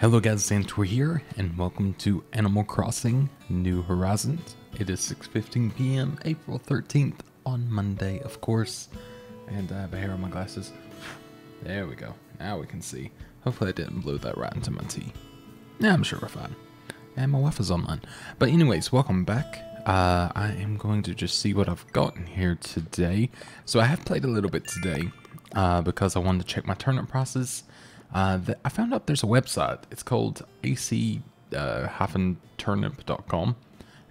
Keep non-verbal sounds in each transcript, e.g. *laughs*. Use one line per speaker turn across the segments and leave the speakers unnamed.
Hello guys, Zanitor here, and welcome to Animal Crossing New Horizons. It is 6.15 p.m., April 13th, on Monday, of course. And I have a hair on my glasses. There we go. Now we can see. Hopefully I didn't blow that right into my tea. Yeah, I'm sure we're fine. And my wife is online. But anyways, welcome back. Uh, I am going to just see what I've gotten here today. So I have played a little bit today uh, because I wanted to check my turnip prices. Uh, I found out there's a website. It's called ac-turnip.com,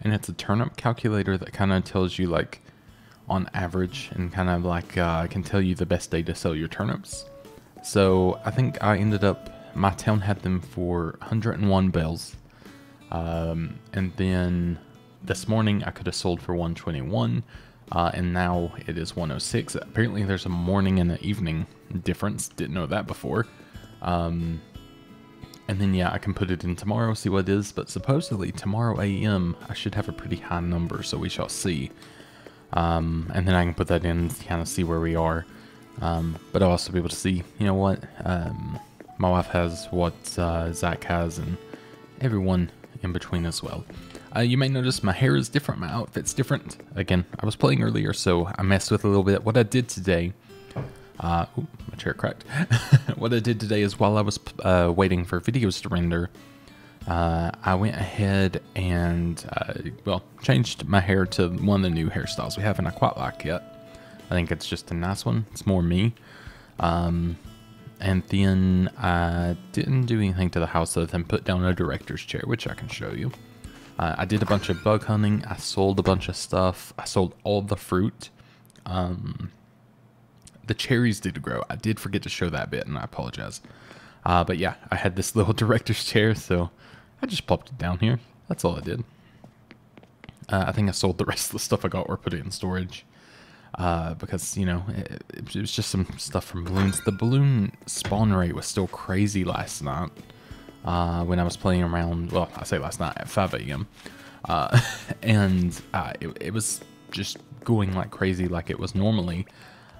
and it's a turnip calculator that kind of tells you like on average and kind of like uh, can tell you the best day to sell your turnips. So I think I ended up my town had them for 101 bells, um, and then this morning I could have sold for 121. Uh, and now it is 106. Apparently, there's a morning and an evening difference. Didn't know that before. Um, and then, yeah, I can put it in tomorrow, see what it is. But supposedly, tomorrow AM, I should have a pretty high number, so we shall see. Um, and then I can put that in to kind of see where we are. Um, but I'll also be able to see, you know what, um, my wife has, what uh, Zach has, and everyone in between as well. Uh, you may notice my hair is different, my outfit's different. Again, I was playing earlier, so I messed with a little bit. What I did today uh, ooh, my chair cracked. *laughs* what I did today is while I was uh, waiting for videos to render, uh, I went ahead and, uh, well, changed my hair to one of the new hairstyles we have, and I quite like it. I think it's just a nice one. It's more me. Um, and then I didn't do anything to the house other than put down a director's chair, which I can show you. Uh, I did a bunch of bug hunting. I sold a bunch of stuff. I sold all the fruit. Um, the cherries did grow. I did forget to show that bit, and I apologize. Uh, but yeah, I had this *laughs* little director's chair, so I just plopped it down here. That's all I did. Uh, I think I sold the *laughs* rest of the stuff I got or put it in storage. Uh, because, you know, it, it, was just some stuff from balloons. The balloon spawn rate was still crazy last night uh, when I was playing around. Well, I say last night at 5 a.m. Uh, *laughs* and uh, it, it was just going like crazy like it was normally.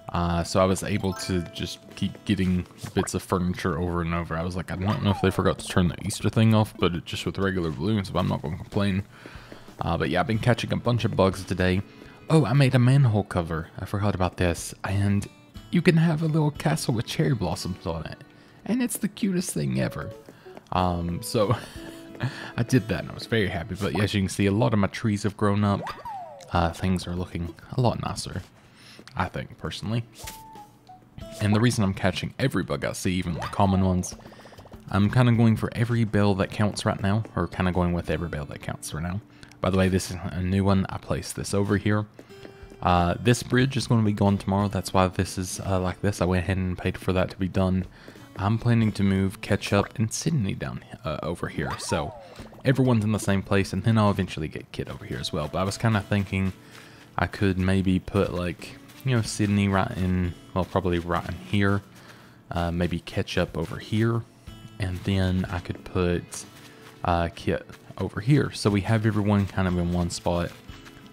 Uh, so I was able to just keep getting bits of furniture over and over. I was like, I don't know if they forgot to turn the Easter thing off, but just with regular balloons, I'm not going to complain. Uh, but yeah, I've been catching a bunch of bugs today. Oh, I made a manhole cover. I forgot about this. And you can have a little castle with cherry blossoms on it. And it's the cutest thing ever. Um, so *laughs* I did that and I was very happy. But as you can see, a lot of my trees have grown up. Uh, things are looking a lot nicer. I think, personally. And the reason I'm catching every bug I see, even the common ones, I'm kind of going for every bell that counts right now, or kind of going with every bell that counts right now. By the way, this is a new one. I placed this over here. Uh, this bridge is going to be gone tomorrow. That's why this is uh, like this. I went ahead and paid for that to be done. I'm planning to move Ketchup and Sydney down uh, over here. So everyone's in the same place, and then I'll eventually get Kit over here as well. But I was kind of thinking I could maybe put like you know, Sydney right in, well, probably right in here. Uh, maybe Ketchup over here. And then I could put uh, Kit over here. So we have everyone kind of in one spot.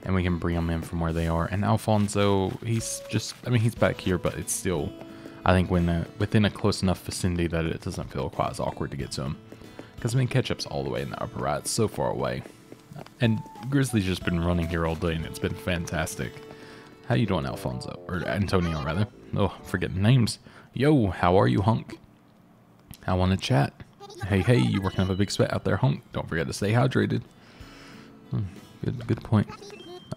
And we can bring them in from where they are. And Alfonso, he's just, I mean, he's back here, but it's still, I think, when uh, within a close enough vicinity that it doesn't feel quite as awkward to get to him. Because, I mean, Ketchup's all the way in the upper right, so far away. And Grizzly's just been running here all day, and it's been fantastic. How you doing, Alfonso? Or Antonio, rather. Oh, I'm forgetting names. Yo, how are you, hunk? I want to chat. Hey, hey, you working up a big sweat out there, hunk? Don't forget to stay hydrated. Hmm, good, good point.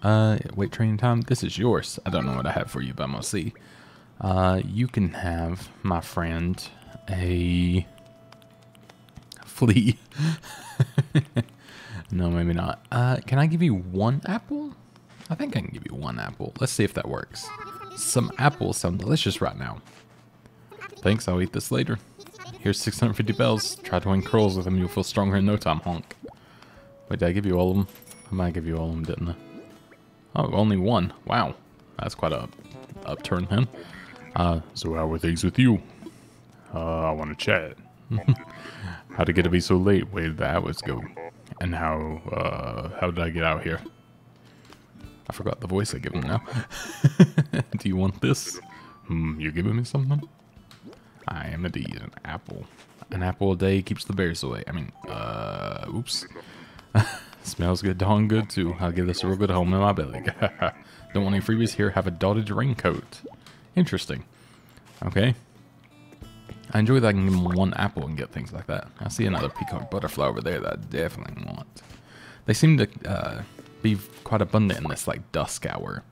Uh, weight training time. This is yours. I don't know what I have for you, but I'm gonna see. Uh, you can have, my friend, a *laughs* flea. *laughs* no, maybe not. Uh, can I give you one apple? I think I can give you one apple. Let's see if that works. Some apples sound delicious right now. Thanks, I'll eat this later. Here's 650 bells. Try to win curls with them, you'll feel stronger in no time, honk. Wait, did I give you all of them? I might give you all of them, didn't I? Oh, only one. Wow. That's quite a upturn then. Uh, so how are things with you? Uh, I want to chat. *laughs* how did it get to be so late? Where did the hours go? And how, uh, how did I get out here? I forgot the voice I give him now. *laughs* Do you want this? Hmm, you're giving me something? I am indeed an apple. An apple a day keeps the bears away. I mean, uh, oops. *laughs* Smells good, darn good too. I'll give this a real good home in my belly. *laughs* Don't want any freebies here. Have a dotted raincoat. Interesting. Okay. I enjoy that I can give one apple and get things like that. I see another peacock butterfly over there that I definitely want. They seem to uh, be quite abundant in this like dusk hour.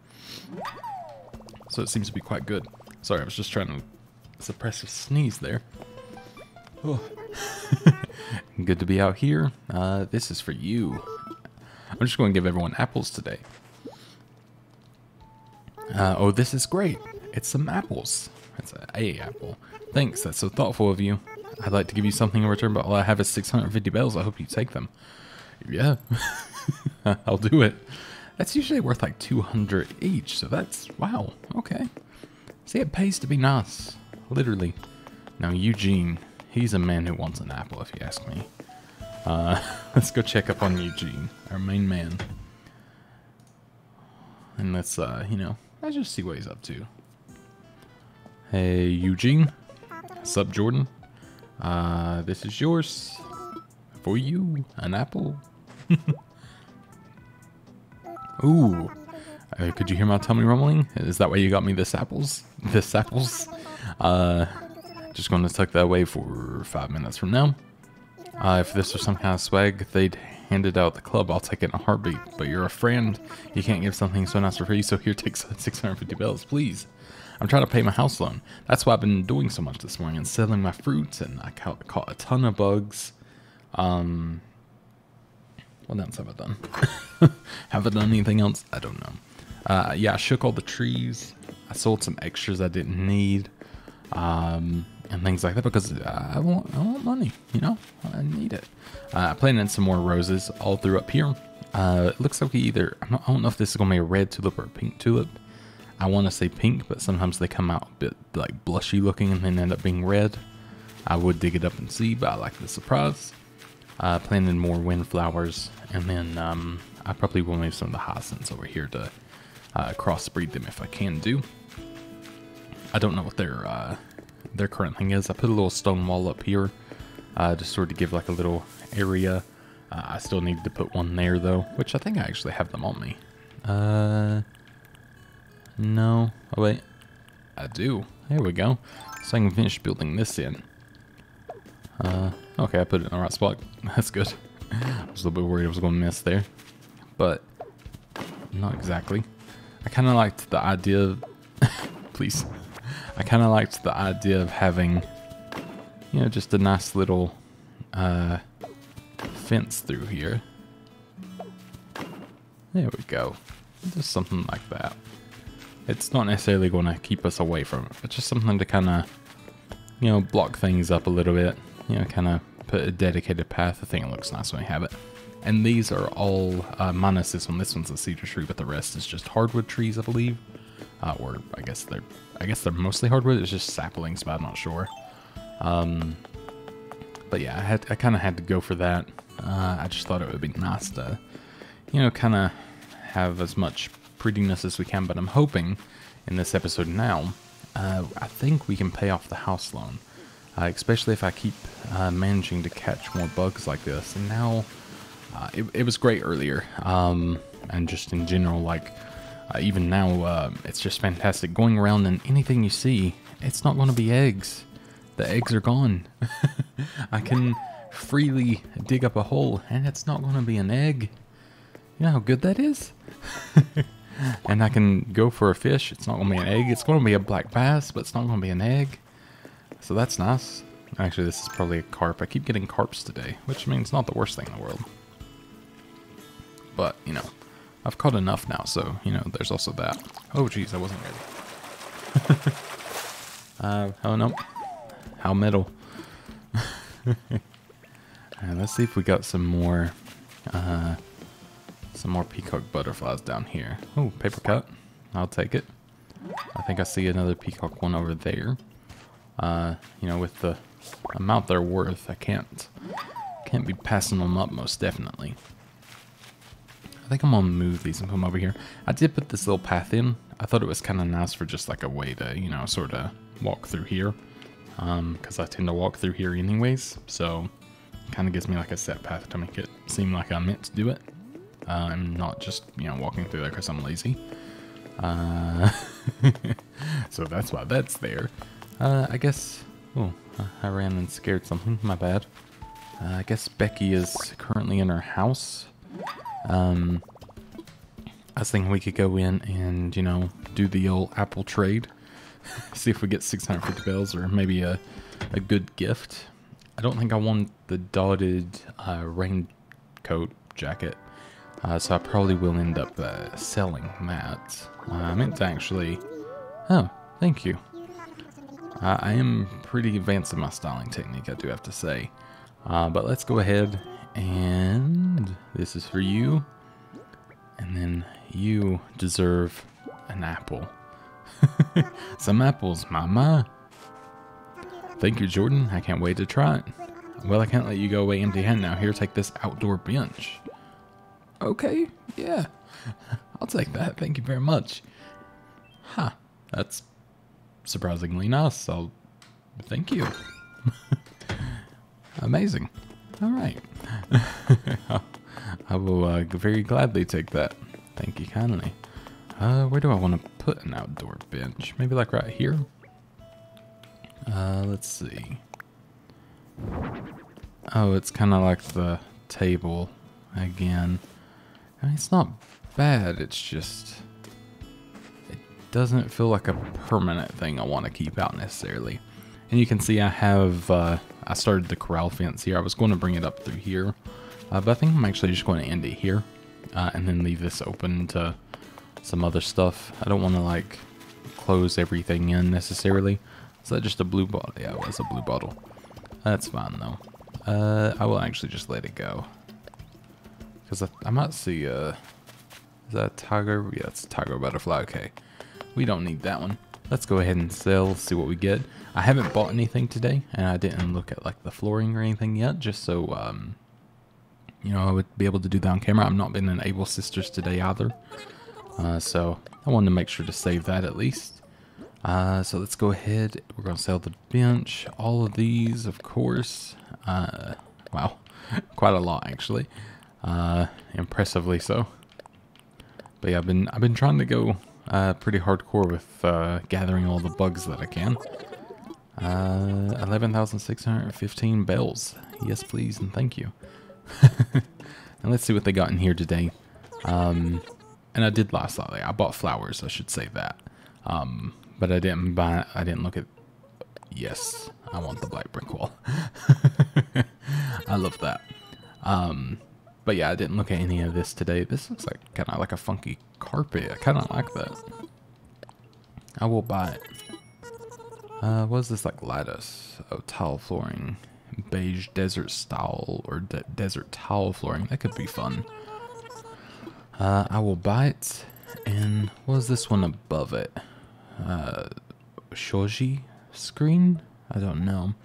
So it seems to be quite good. Sorry, I was just trying to suppress a sneeze there. Oh. *laughs* good to be out here. Uh, this is for you. I'm just going to give everyone apples today. Uh, oh, this is great. It's some apples. It's a A apple. Thanks, that's so thoughtful of you. I'd like to give you something in return, but all I have is 650 bells. I hope you take them. Yeah, *laughs* *laughs* I'll do it. That's usually worth like 200 each, so that's, wow, okay. See, it pays to be nice, literally. Now, Eugene, he's a man who wants an apple, if you ask me. Uh, *laughs* let's go check up on Eugene, our main man. And let's, uh, you know, let's just see what he's up to. Hey, Eugene. Sup, Jordan? Uh, this is yours. For you, an apple. *laughs* Ooh. Uh, could you hear my tummy rumbling? Is that why you got me this apples? This apples? Uh, just going to tuck that away for five minutes from now. Uh, if this was some kind of swag they'd handed out the club, I'll take it in a heartbeat. But you're a friend. You can't give something so nice for free, so here, *laughs* take 650 bells, please. I'm trying to pay my house loan. That's why I've been doing so much this morning and selling my fruits, and I caught, caught a ton of bugs. Um, what else have I done? *laughs* have I done anything else? I don't know. Uh, yeah, I shook all the trees. I sold some extras I didn't need. Um, and things like that because I want, I want money, you know? I need it. Uh, I planted some more roses all through up here. Uh, it looks like either, I don't know if this is going to be a red tulip or a pink tulip. I want to say pink, but sometimes they come out a bit like blushy looking and then end up being red. I would dig it up and see, but I like the surprise. Uh, planted more windflowers, and then um, I probably will move some of the hyacinths over here to uh, crossbreed them if I can do. I don't know what their uh, their current thing is. I put a little stone wall up here, uh, just sort of give like a little area. Uh, I still need to put one there though, which I think I actually have them on me. Uh, no. Oh, wait. I do. There we go. So I can finish building this in. Uh, okay, I put it in the right spot. *laughs* That's good. I was a little bit worried I was going to miss there. But, not exactly. I kind of liked the idea of... *laughs* please. I kind of liked the idea of having, you know, just a nice little uh, fence through here. There we go. Just something like that. It's not necessarily going to keep us away from it, but just something to kind of, you know, block things up a little bit. You know, kind of put a dedicated path. I think it looks nice when we have it. And these are all, uh, minus this one. This one's a cedar tree, but the rest is just hardwood trees, I believe. Uh, or I guess they're, I guess they're mostly hardwood. It's just saplings, but I'm not sure. Um, but yeah, I had, I kind of had to go for that. Uh, I just thought it would be nice to, you know, kind of have as much prettiness as we can, but I'm hoping in this episode now, uh, I think we can pay off the house loan. Uh, especially if I keep uh, managing to catch more bugs like this. And now, uh, it, it, was great earlier, um, and just in general, like, uh, even now, uh, it's just fantastic. Going around and anything you see, it's not going to be eggs. The eggs are gone. *laughs* I can freely dig up a hole, and it's not going to be an egg. You know how good that is? *laughs* and I can go for a fish. It's not going to be an egg. It's going to be a black bass, but it's not going to be an egg. So that's nice. Actually, this is probably a carp. I keep getting carps today, which means not the worst thing in the world. But, you know, I've caught enough now, so, you know, there's also that. Oh, jeez, I wasn't ready. *laughs* uh, oh, no. How metal. *laughs* let's see if we got some more, uh, some more peacock butterflies down here. Oh, paper cut. I'll take it. I think I see another peacock one over there. Uh, you know, with the amount they're worth, I can't can't be passing them up most definitely. I think I'm gonna move these and put them over here. I did put this little path in. I thought it was kind of nice for just like a way to, you know, sort of walk through here. Um, because I tend to walk through here anyways. So kind of gives me like a set path to make it seem like I'm meant to do it. Uh, I'm not just, you know, walking through there because I'm lazy. Uh, *laughs* so that's why that's there. Uh, I guess... Oh, I ran and scared something. My bad. Uh, I guess Becky is currently in her house. Um, I was thinking we could go in and, you know, do the old Apple trade. *laughs* See if we get 650 bells or maybe a, a good gift. I don't think I want the dotted uh, raincoat jacket. Uh, so I probably will end up uh, selling that. Uh, I meant to actually... Oh, thank you. Uh, I am pretty advanced in my styling technique, I do have to say. Uh, but let's go ahead and this is for you. And then you deserve an apple. *laughs* Some apples, mama. Thank you, Jordan. I can't wait to try it. Well, I can't let you go away empty handed now. Here, take this outdoor bench. Okay, yeah. *laughs* I'll take that. Thank you very much. Huh. That's surprisingly nice. I'll thank you. *laughs* Amazing. All right. *laughs* I will uh, very gladly take that. Thank you kindly. Uh, where do I want to put an outdoor bench? Maybe like right here? Uh, let's see. Oh, it's kind of like the table again. I mean, it's not bad, it's just... Doesn't feel like a permanent thing I want to keep out necessarily. And you can see I have, uh, I started the corral fence here. I was going to bring it up through here. Uh, but I think I'm actually just going to end it here. Uh, and then leave this open to some other stuff. I don't want to like close everything in necessarily. Is that just a blue bottle? Yeah, it was a blue bottle. That's fine though. Uh, I will actually just let it go. Because I, I, might see, uh, is that a tiger? Yeah, it's a tiger butterfly. Okay. We don't need that one. Let's go ahead and sell, see what we get. I haven't bought anything today, and I didn't look at like the flooring or anything yet, just so, um, you know, I would be able to do that on camera. I'm not been in Able Sisters today either. Uh, so I wanted to make sure to save that at least. Uh, so let's go ahead. We're going to sell the bench. All of these, of course. Uh, wow, *laughs* quite a lot actually. Uh, impressively so. But yeah, I've been I've been trying to go uh, pretty hardcore with uh, gathering all the bugs that I can. Uh, 11,615 bells. Yes, please, and thank you. *laughs* and let's see what they got in here today. Um, and I did last Saturday. I bought flowers. I should say that. Um, but I didn't buy. I didn't look at. Yes, I want the black brick wall. *laughs* I love that. Um, but yeah, I didn't look at any of this today. This looks like kind of like a funky carpet. I kind of like that. I will buy it. Uh, what is this like lattice? Oh, tile flooring beige desert style or de desert tile flooring. That could be fun. Uh, I will buy it. And what is this one above it? Uh, shoji screen? I don't know.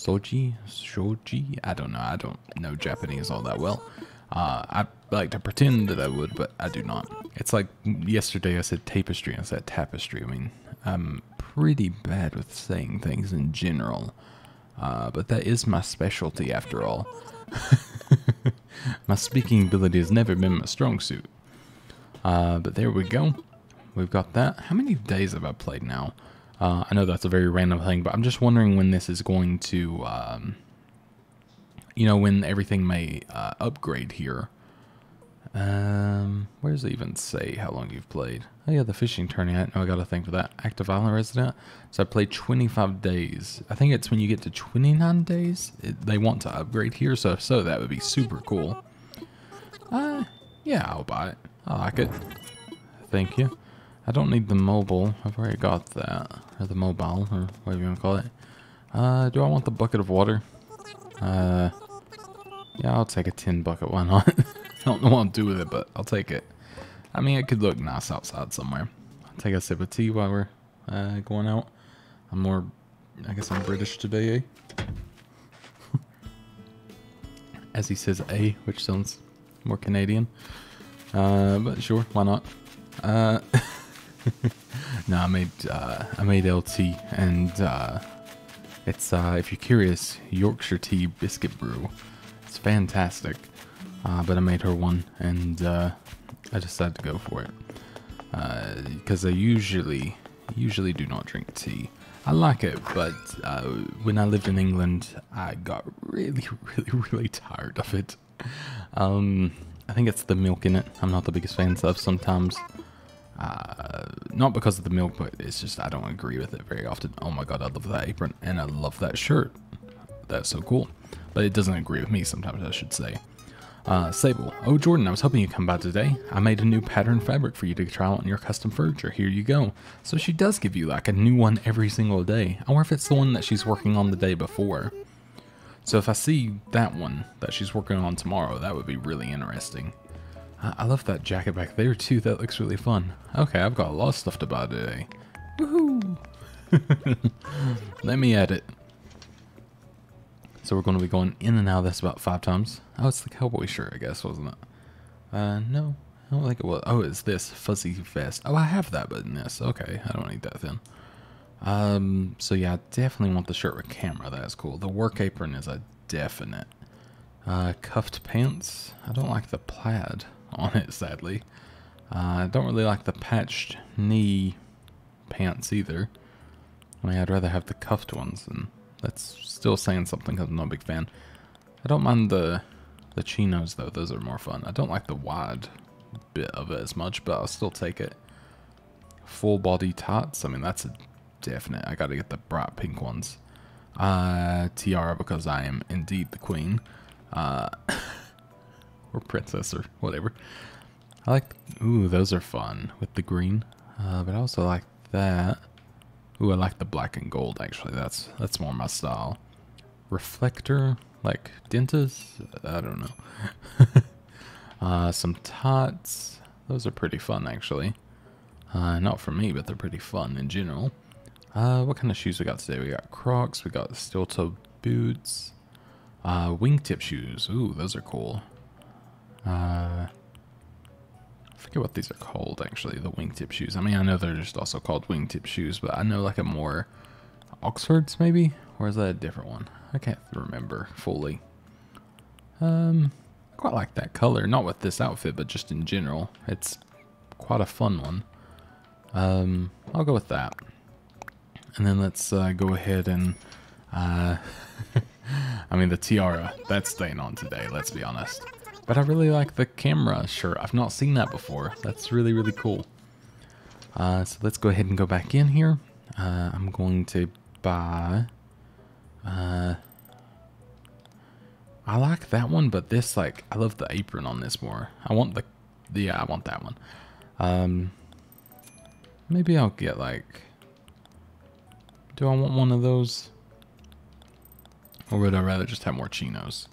Soji? Shoji? I don't know. I don't know Japanese all that well. Uh, I like to pretend that I would, but I do not. It's like yesterday I said tapestry, I said tapestry. I mean, I'm pretty bad with saying things in general. Uh, but that is my specialty after all. *laughs* my speaking ability has never been my strong suit. Uh, but there we go. We've got that. How many days have I played now? Uh, I know that's a very random thing, but I'm just wondering when this is going to, um, you know, when everything may uh, upgrade here. Um, where does it even say how long you've played? Oh yeah, the fishing tournament. Oh, I got a thing for that. Active Island resident. So I played 25 days. I think it's when you get to 29 days, it, they want to upgrade here. So so that would be super cool. Uh, yeah, I'll buy it. I like it. Thank you. I don't need the mobile. I've already got that. Or the mobile, or whatever you want to call it. Uh, do I want the bucket of water? Uh, yeah, I'll take a tin bucket. Why not? *laughs* I don't know what I'll do with it, but I'll take it. I mean, it could look nice outside somewhere. I'll take a sip of tea while we're uh, going out. I'm more, I guess I'm British today, eh? *laughs* As he says A, which sounds more Canadian. Uh, but sure, why not? Uh, *laughs* *laughs* no, I made, uh, I made LT and, uh, It's, uh, if you're curious, Yorkshire Tea Biscuit Brew. It's fantastic. Uh, but I made her one, and uh, I decided to go for it. Because I usually, usually do not drink tea. I like it, but uh, when I lived in England, I got really, *laughs* really, really tired of it. Um, I think it's the milk in it. I'm not the biggest fan of sometimes. Not because of the milk, but it's just I don't agree with it very often. Oh my god, I love that apron and I love that shirt. That's so cool. But it doesn't agree with me sometimes, I should say. Uh, Sable. Oh, Jordan, I was hoping you'd come by today. I made a new pattern fabric for you to try on your custom furniture. Here you go. So she does give you like a new one every single day. I wonder if it's the one that she's working on the day before. So if I see that one that she's working on tomorrow, that would be really interesting. I love that jacket back there too. That looks really fun. Okay, I've got a lot of stuff to buy today. Woohoo! *laughs* Let me edit. So we're going to be going in and out of this about five times. Oh, it's the cowboy shirt, I guess, wasn't it? Uh, no. I don't think it was. Oh, it's this fuzzy vest. Oh, I have that but in this. Okay, I don't need that then. Um, so yeah, I definitely want the shirt with camera. That is cool. The work apron is a definite. Uh, cuffed pants. I don't like the plaid on it, sadly. Uh, I don't really like the patched knee pants either. I mean, I'd rather have the cuffed ones, and that's still saying something because I'm not a big fan. I don't mind the the chinos, though. Those are more fun. I don't like the wide bit of it as much, but I'll still take it. Full body tots. I mean, that's a definite. I gotta get the bright pink ones. Uh, tiara, because I am indeed the queen. Uh, *laughs* or princess or whatever. I like, ooh, those are fun with the green. Uh, but I also like that. Ooh, I like the black and gold actually. That's that's more my style. Reflector, like dentas. I don't know. *laughs* uh, some tots. Those are pretty fun actually. Uh, not for me, but they're pretty fun in general. Uh, what kind of shoes we got today? We got Crocs. We got steel boots. Uh, wingtip shoes. Ooh, those are cool. Uh, I forget what these are called, actually, the wingtip shoes. I mean, I know they're just also called wingtip shoes, but I know like a more Oxfords, maybe? Or is that a different one? I can't remember fully. Um, quite like that color. Not with this outfit, but just in general. It's quite a fun one. Um, I'll go with that. And then let's uh, go ahead and... Uh, *laughs* I mean, the tiara, that's staying on today, let's be honest. But I really like the camera shirt. I've not seen that before. That's really, really cool. Uh, so let's go ahead and go back in here. Uh, I'm going to buy... Uh, I like that one, but this, like, I love the apron on this more. I want the... yeah, I want that one. Um, maybe I'll get, like... Do I want one of those? Or would I rather just have more chinos?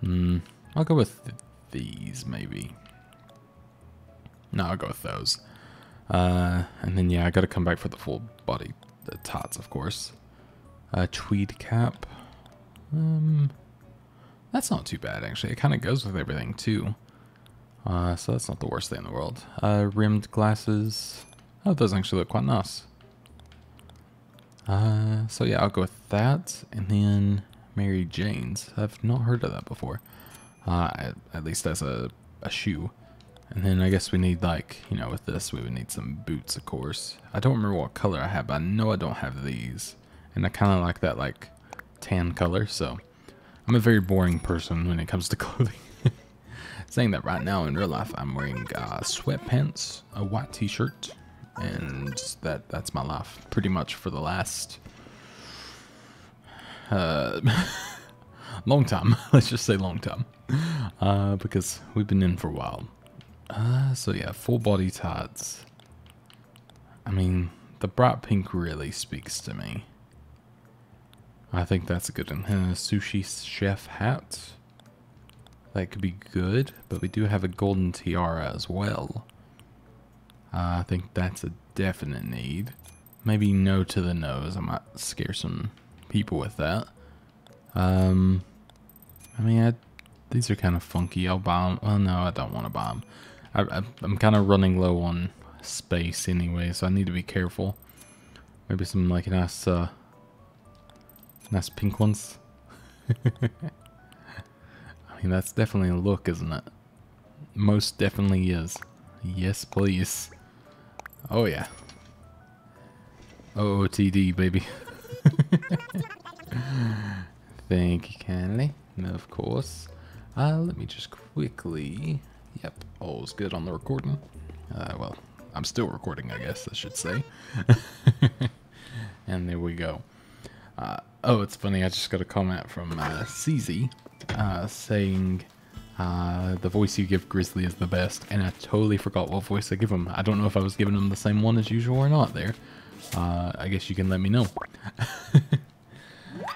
Hmm. I'll go with th these, maybe. No, I'll go with those. Uh, and then, yeah, I gotta come back for the full body the tots, of course. Uh, tweed cap. Um, that's not too bad, actually. It kind of goes with everything, too. Uh, so that's not the worst thing in the world. Uh, rimmed glasses. Oh, those actually look quite nice. Uh, so yeah, I'll go with that. And then Mary Jane's. I've not heard of that before. Uh, at, at least as a, a shoe. And then I guess we need like, you know, with this we would need some boots, of course. I don't remember what color I have, but I know I don't have these. And I kind of like that like tan color, so I'm a very boring person when it comes to *laughs* clothing. Saying that right now in real life, I'm wearing uh, sweatpants, a white t-shirt, and that that's my life pretty much for the last uh, *laughs* long time. *laughs* Let's just say long time uh, because we've been in for a while. Uh, so yeah, full body tots. I mean, the bright pink really speaks to me. I think that's a good one. A sushi chef hat. That could be good, but we do have a golden tiara as well. Uh, I think that's a definite need. Maybe no to the nose. I might scare some people with that. Um, I mean, I these are kind of funky. I'll buy them. Well, no, I don't want to buy them. I, am kind of running low on space anyway, so I need to be careful. Maybe some like nice uh, Nice pink ones. *laughs* I mean, that's definitely a look, isn't it? Most definitely is. Yes, please. Oh, yeah. OOTD, baby. *laughs* Thank you, kindly. Of course. Uh, let me just quickly... Yep, all's good on the recording. Uh, well, I'm still recording, I guess I should say. *laughs* and there we go. Uh, oh, it's funny. I just got a comment from uh, CZ uh, saying uh, the voice you give Grizzly is the best, and I totally forgot what voice I give him. I don't know if I was giving him the same one as usual or not. There, uh, I guess you can let me know. *laughs*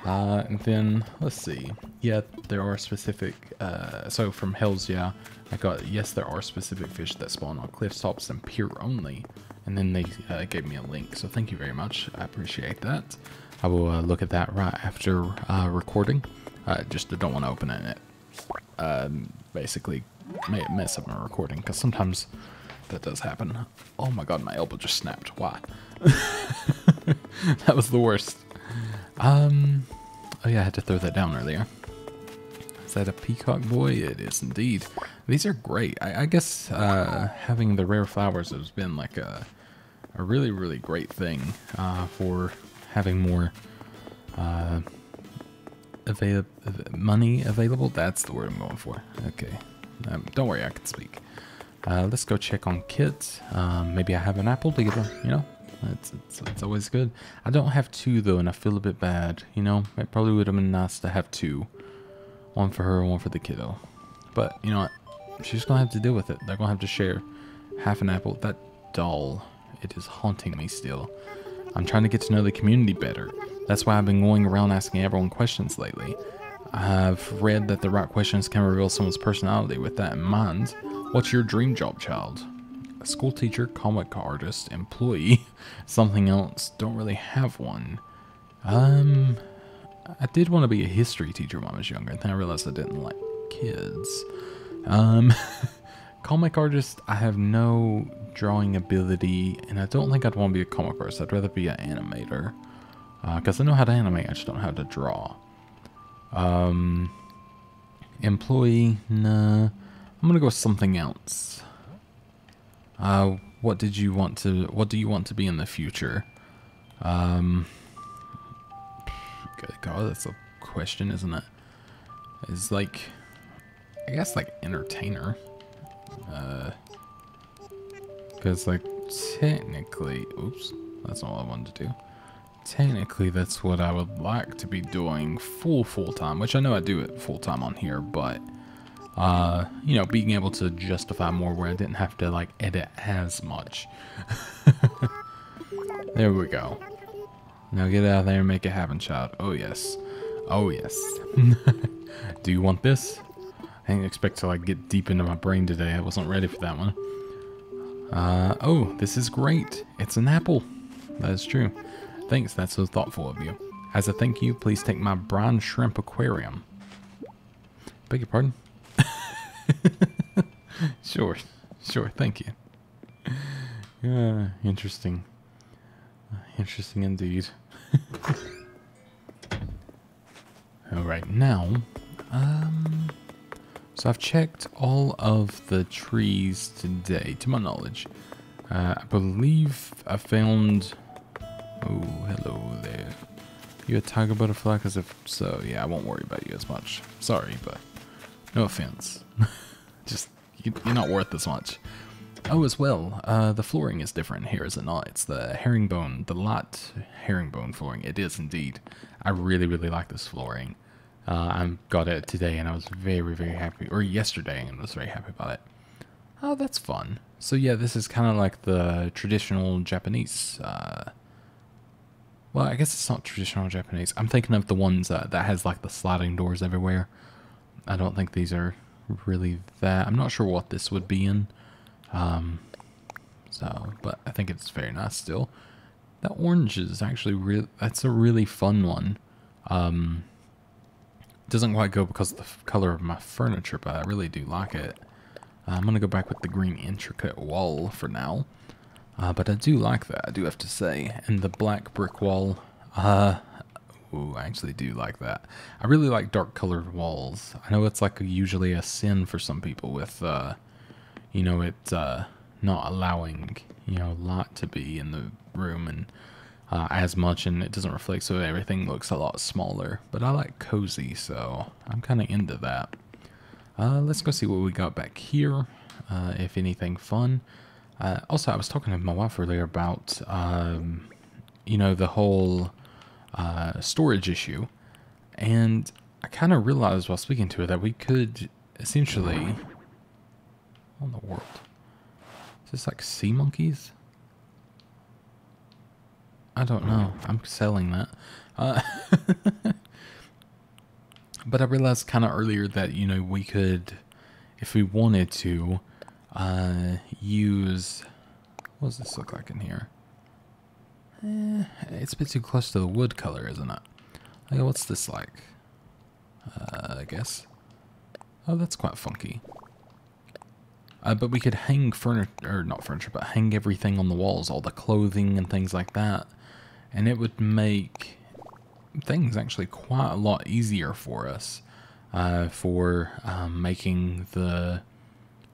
uh, and then let's see. Yeah, there are specific. Uh, so from Hell's yeah, I got yes, there are specific fish that spawn on cliff tops and pier only. And then they uh, gave me a link, so thank you very much. I appreciate that. I will uh, look at that right after recording. Just don't want to open it. Um, basically, mess up my recording because sometimes that does happen. Oh my god, my elbow just snapped. Why? *laughs* that was the worst. Um, oh yeah, I had to throw that down earlier. Is that a peacock boy? It is indeed. These are great. I, I guess uh, having the rare flowers has been like a, a really, really great thing uh, for having more uh, money available. That's the word I'm going for. Okay. Um, don't worry, I can speak. Uh, let's go check on Kit. Um, maybe I have an apple to give her, you know? It's, it's, it's, always good. I don't have two, though, and I feel a bit bad, you know? It probably would have been nice to have two. One for her, one for the kiddo. But, you know what? She's going to have to deal with it. They're going to have to share half an apple. That doll, it is haunting me still. I'm trying to get to know the community better. That's why I've been going around asking everyone questions lately. I've read that the right questions can reveal someone's personality. With that in mind, what's your dream job, child? A school teacher, comic artist, employee, *laughs* something else. Don't really have one. Um, I did want to be a history teacher when I was younger, and then I realized I didn't like kids. Um, *laughs* comic artist, I have no drawing ability, and I don't think I'd want to be a comic artist. I'd rather be an animator. Because uh, I know how to animate, I just don't know how to draw. Um, employee, nah. I'm gonna go with something else. Uh, what did you want to, what do you want to be in the future? Um, God, that's a question, isn't it? it? Is like, I guess like entertainer. Uh, because like technically, oops, that's not what I wanted to do. Technically, that's what I would like to be doing full full time, which I know I do it full time on here, but uh, you know, being able to justify more where I didn't have to like edit as much. *laughs* there we go. Now get out there and make it happen, child. Oh yes. Oh yes. *laughs* do you want this? I didn't expect to like get deep into my brain today. I wasn't ready for that one. Uh, oh, this is great. It's an apple. That is true. Thanks, that's so thoughtful of you. As a thank you, please take my brown shrimp aquarium. Beg your pardon? *laughs* sure, sure, thank you. Yeah, interesting. Interesting indeed. *laughs* Alright, now, um, so I've checked all of the trees today, to my knowledge. Uh, I believe I found... Oh, hello there. You a tiger butterfly? Because if so, yeah, I won't worry about you as much. Sorry, but no offense. *laughs* Just, you, are not worth as much. Oh, as well, uh, the flooring is different here, is it not? It's the herringbone, the lot herringbone flooring. It is indeed. I really, really like this flooring. Uh, I got it today and I was very, very happy. Or yesterday and I was very happy about it. Oh, that's fun. So yeah, this is kind of like the traditional Japanese. Uh, well, I guess it's not traditional Japanese. I'm thinking of the ones that has like the sliding doors everywhere. I don't think these are really that. I'm not sure what this would be in. Um, so, but I think it's very nice still. That orange is actually real. That's a really fun one. Um, doesn't quite go because of the color of my furniture, but I really do like it. Uh, I'm going to go back with the green intricate wall for now. Uh, but I do like that, I do have to say. And the black brick wall, uh, Ooh, I actually do like that. I really like dark colored walls. I know it's like usually a sin for some people with, uh, you know, it uh, not allowing, you know, light to be in the room and uh, as much and it doesn't reflect so everything looks a lot smaller. But I like cozy, so I'm kind of into that. Uh, let's go see what we got back here, uh, if anything fun. Uh, also, I was talking to my wife earlier about, um, you know, the whole uh, storage issue. And I kind of realized while speaking to her that we could essentially. In the world? Is this like sea monkeys? I don't know. I'm selling that. Uh, *laughs* but I realized kind of earlier that, you know, we could, if we wanted to, uh, use. What does this look like in here? Eh, it's a bit too close to the wood color, isn't it? What's this like? Uh, I guess. Oh, that's quite funky. Uh, but we could hang furniture, or not furniture, but hang everything on the walls, all the clothing and things like that. And it would make things actually quite a lot easier for us uh, for um, making the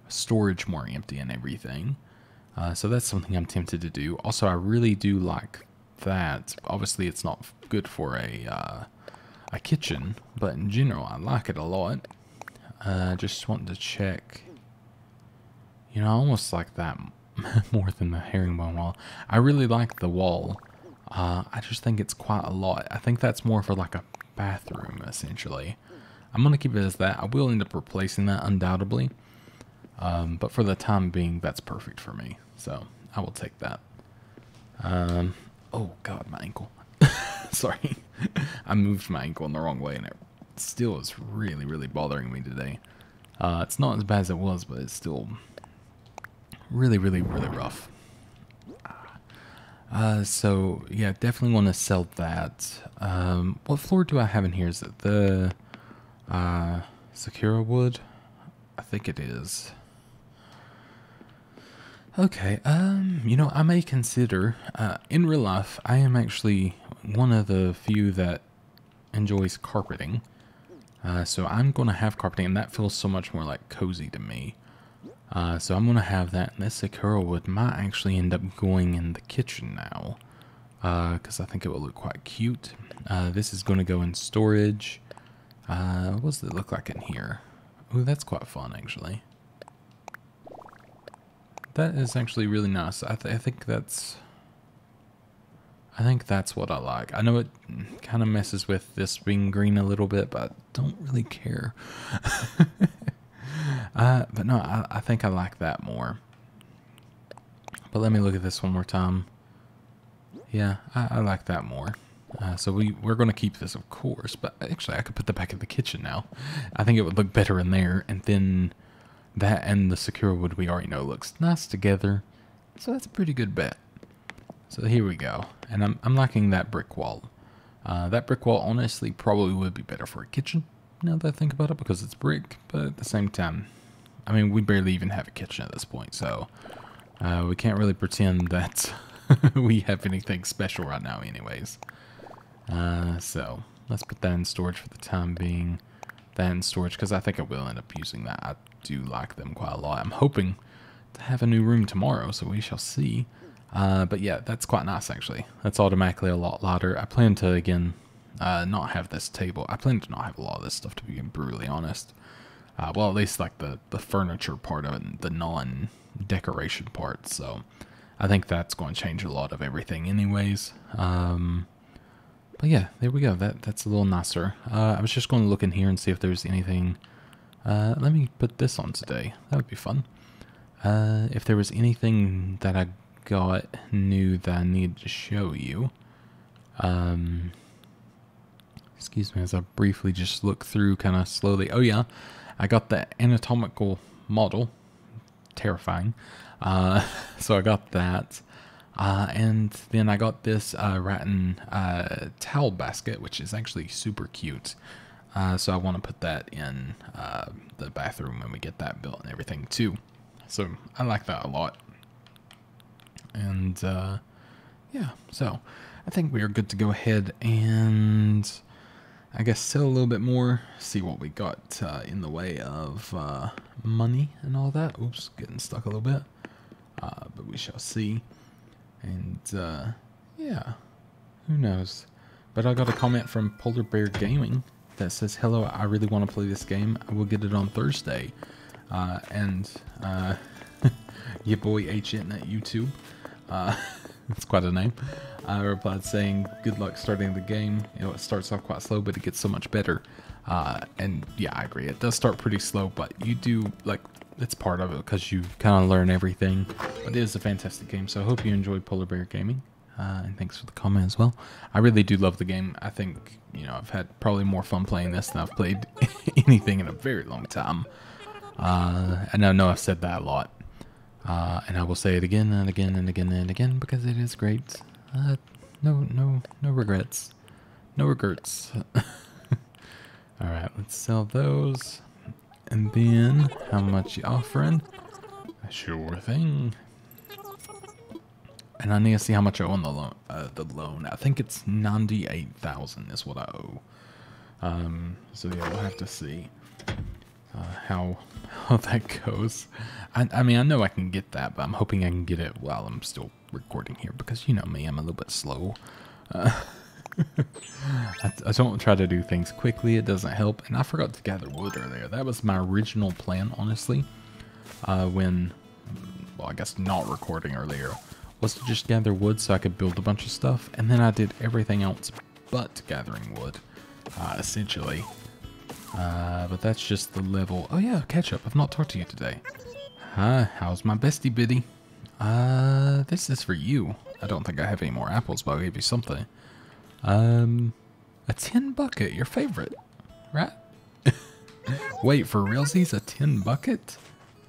storage more empty and everything. Uh, so that's something I'm tempted to do. Also, I really do like that. Obviously, it's not good for a uh, a kitchen, but in general, I like it a lot. Uh, just wanting to check. You know, I almost like that *laughs* more than the herringbone wall. I really like the wall. Uh, I just think it's quite a lot. I think that's more for like a bathroom, essentially. I'm going to keep it as that. I will end up replacing that undoubtedly. Um, but for the time being, that's perfect for me. So I will take that. Um, oh god, my ankle. *laughs* Sorry, *laughs* I moved my ankle in the wrong way, and it still is really, really bothering me today. Uh, it's not as bad as it was, but it's still really, really, really rough. Uh, so yeah, definitely want to sell that. Um, what floor do I have in here? Is it the uh, Sakura wood? I think it is. Okay, um, you know, I may consider, uh, in real life, I am actually one of the few that enjoys carpeting. Uh, so I'm going to have carpeting, and that feels so much more like cozy to me. Uh, so I'm going to have that, and this Sakura wood might actually end up going in the kitchen now. Because uh, I think it will look quite cute. Uh, this is going to go in storage. Uh, what does it look like in here? Oh, that's quite fun, actually. That is actually really nice. I, th I think that's... I think that's what I like. I know it kind of messes with this being green a little bit, but I don't really care. *laughs* uh, but no, I, I think I like that more. But let me look at this one more time. Yeah, I, I like that more. Uh, so we, we're going to keep this, of course. But actually, I could put that back in the kitchen now. I think it would look better in there. And then that and the Sakura wood we already know looks nice together. So that's a pretty good bet. So here we go. And I'm, I'm liking that brick wall. Uh, that brick wall honestly probably would be better for a kitchen now that I think about it because it's brick. But at the same time, I mean, we barely even have a kitchen at this point. So uh, we can't really pretend that *laughs* we have anything special right now anyways. Uh, so let's put that in storage for the time being. That in storage because I think I will end up using that. I do like them quite a lot. I'm hoping to have a new room tomorrow, so we shall see. Uh, but yeah, that's quite nice actually. That's automatically a lot lighter. I plan to, again, uh, not have this table. I plan to not have a lot of this stuff, to be brutally honest. Uh, well, at least like the, the furniture part of it, the non-decoration part. So I think that's going to change a lot of everything anyways. Um, but yeah, there we go. That That's a little nicer. Uh, I was just going to look in here and see if there's anything uh, let me put this on today. That would be fun. Uh, if there was anything that I got new that I need to show you. Um, excuse me as I briefly just look through kind of slowly. Oh yeah, I got the anatomical model. Terrifying. Uh, *laughs* so I got that. Uh, and then I got this uh, rattan uh, towel basket, which is actually super cute. Uh, so I want to put that in uh, the bathroom when we get that built and everything too. So I like that a lot. And uh, yeah, so I think we are good to go ahead and I guess sell a little bit more, see what we got in the way of money and all that. Oops, getting stuck a little bit. But we shall see. And uh, yeah, who knows. But I got a comment from Polar Bear Gaming that says, Hello, I really want to play this game. I will get it on Thursday. Uh, and uh, *laughs* your boy H at YouTube. Uh, *laughs* that's quite a name. I replied saying, "Good luck starting the game. You know, it starts off quite slow, but it gets so much better." Uh, and yeah, I agree. It does start pretty slow, but you do like it's part of it because you kind of learn everything. But it is a fantastic game, so I hope you enjoyed Polar Bear Gaming. Uh, and thanks for the comment as well. I really do love the game. I think you know I've had probably more fun playing this than I've played *laughs* anything in a very long time. Uh, and I know I've said that a lot. Uh, and I will say it again and again and again and again because it is great. Uh, no, no, no regrets. No regrets. *laughs* Alright, let's sell those. And then, how much you offering? Sure thing. And I need to see how much I owe on the loan. Uh, the loan. I think it's 98000 is what I owe. Um, so yeah, we'll have to see uh, how *laughs* how that goes. I, I mean, I know I can get that, but I'm hoping I can get it while I'm still recording here because you know me, I'm a little bit slow. Uh, *laughs* *laughs* I, I, don't try to do things quickly, it doesn't help. And I forgot to gather wood earlier. That was my original plan, honestly, uh, when, well, I guess not recording earlier, was to just gather wood so I could build a bunch of stuff. And then I did everything else but gathering wood, uh, essentially. Uh, but that's just the level. Oh yeah, Ketchup, I've not talked to you today. Hi, how's my bestie biddy? Uh, this is for you. I don't think I have any more apples, but I'll give you something. Um, a tin bucket, your favorite, right? *laughs* Wait, for realsies, a tin bucket?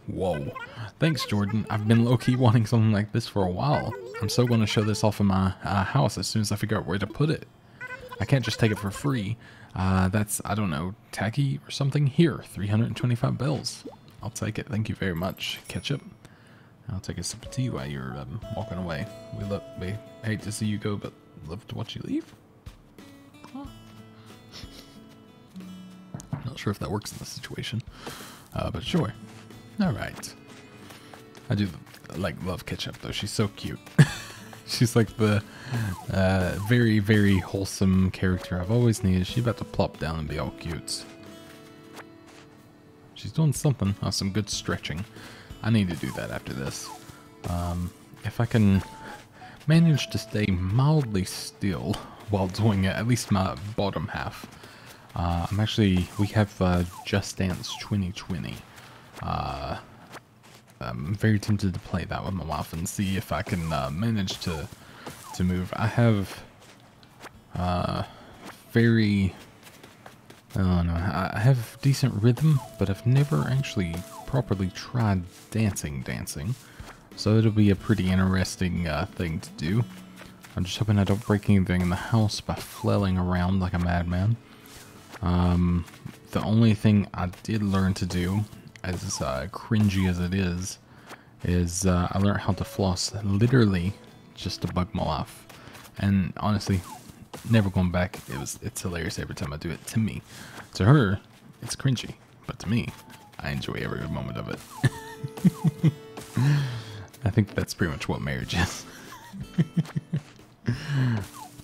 Whoa. Thanks, Jordan. I've been low-key *laughs* wanting something like this for a while. I'm so going to show this off in my uh, house as soon as I figure out where to put it. I can't just take it for free. Uh, that's, I don't know, tacky or something. Here, 325 bells. I'll take it. Thank you very much, Ketchup. I'll take a sip of tea while you're um, walking away. We love, we hate to see you go, but love to watch you leave. Not sure if that works in this situation, uh, but sure. All right. I do like love Ketchup though. She's so cute. *laughs* She's like the uh, very, very wholesome character I've always needed. She's about to plop down and be all cute. She's doing something. Oh, some good stretching. I need to do that after this. Um, if I can manage to stay mildly still while doing it, at least my bottom half. Uh, I'm actually, we have uh, Just Dance 2020. Uh, I'm very tempted to play that with my wife and see if I can uh, manage to to move. I have uh, very, I don't know, I have decent rhythm, but I've never actually properly tried dancing dancing. So it'll be a pretty interesting uh, thing to do. I'm just hoping I don't break anything in the house by flailing around like a madman. Um, the only thing I did learn to do as uh, cringy as it is, is uh, I learned how to floss literally just to bug my life. And honestly, never going back. It was it's hilarious every time I do it. To me, to her, it's cringy, but to me, I enjoy every moment of it. *laughs* I think that's pretty much what marriage is. *laughs*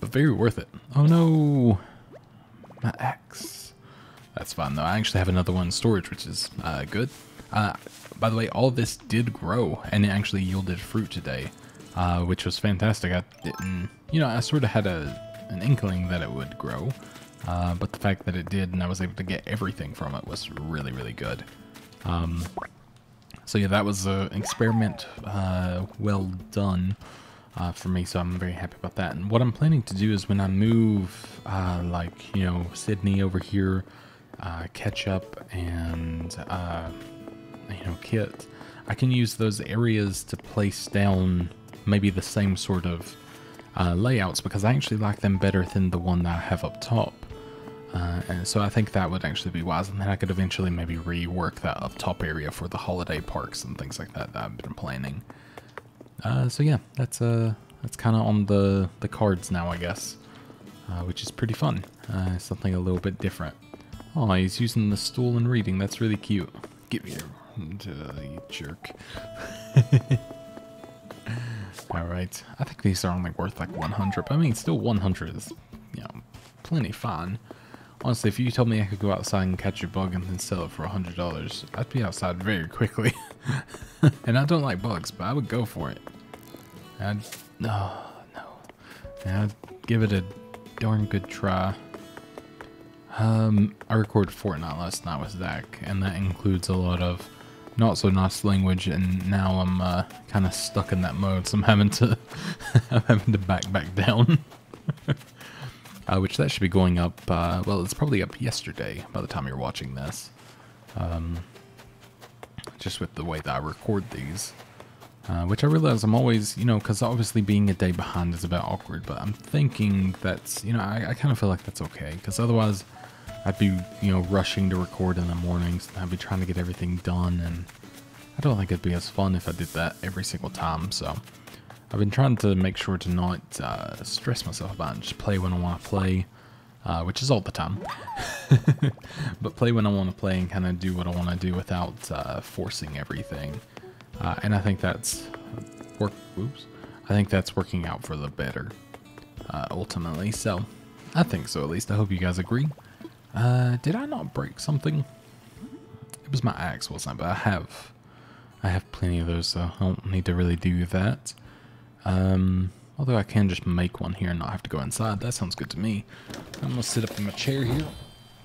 but very worth it. Oh no, my axe. That's fine though. I actually have another one in storage, which is uh, good. Uh, by the way, all this did grow, and it actually yielded fruit today, uh, which was fantastic. I didn't, you know, I sort of had a an inkling that it would grow, uh, but the fact that it did and I was able to get everything from it was really, really good. Um, so yeah, that was an experiment uh, well done uh, for me, so I'm very happy about that. And what I'm planning to do is when I move, uh, like, you know, Sydney over here, uh, ketchup and uh, you know Kitt, I can use those areas to place down maybe the same sort of uh, layouts because I actually like them better than the one that I have up top. Uh, and so I think that would actually be wise, and then I could eventually maybe rework that up top area for the holiday parks and things like that that I've been planning. Uh, so yeah, that's uh, that's kind of on the, the cards now, I guess. Uh, which is pretty fun. Uh, something a little bit different. Oh, he's using the stool and reading. That's really cute. Give me uh, you jerk. *laughs* Alright, I think these are only worth like 100, but I mean, still 100 is, you know, plenty fine. Honestly, if you told me I could go outside and catch a bug and then sell it for $100, I'd be outside very quickly. *laughs* *laughs* and I don't like bugs, but I would go for it. I'd, no, no. I'd give it a darn good try. Um, I recorded Fortnite last night with Zach, and that includes a lot of not so nice language, and now I'm uh, kind of stuck in that mode, so I'm having to, *laughs* I'm having to back back down. *laughs* uh, which that should be going up, uh, well, it's probably up yesterday by the time you're watching this. Um, just with the way that I record these. Uh, which I realize I'm always, you know, because obviously being a day behind is a bit awkward, but I'm thinking that's, you know, I, I kind of feel like that's okay, because otherwise I'd be, you know, rushing to record in the mornings, I'd be trying to get everything done, and I don't think it'd be as fun if I did that every single time, so I've been trying to make sure to not uh, stress myself about it, just play when I want to play, uh, which is all the time, *laughs* but play when I want to play and kind of do what I want to do without uh, forcing everything. Uh, and I think that's work. Oops. I think that's working out for the better, uh, ultimately. So, I think so. At least I hope you guys agree. Uh, did I not break something? It was my axe, wasn't it? But I have, I have plenty of those, so I don't need to really do that. Um, although I can just make one here and not have to go inside. That sounds good to me. I'm gonna sit up in my chair here.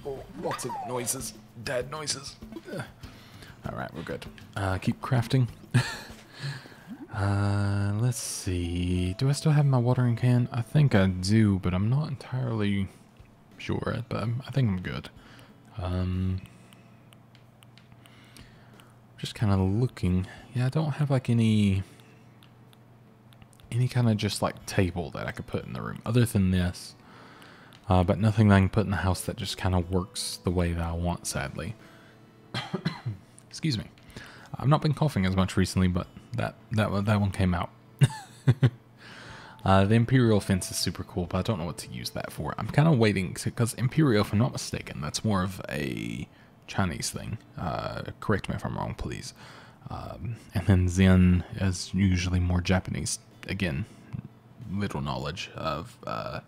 Oh, lots of noises, dad noises. Alright, we're good. Uh, keep crafting. *laughs* uh, let's see. Do I still have my watering can? I think I do, but I'm not entirely sure. But I'm, I think I'm good. Um, just kind of looking. Yeah, I don't have like any any kind of just like table that I could put in the room other than this. Uh, but nothing that I can put in the house that just kind of works the way that I want, sadly. *coughs* Excuse me. I've not been coughing as much recently, but that that that one came out. *laughs* uh, the Imperial fence is super cool, but I don't know what to use that for. I'm kind of waiting because Imperial, if I'm not mistaken, that's more of a Chinese thing. Uh, correct me if I'm wrong, please. Um, and then Zen is usually more Japanese. Again, little knowledge of uh,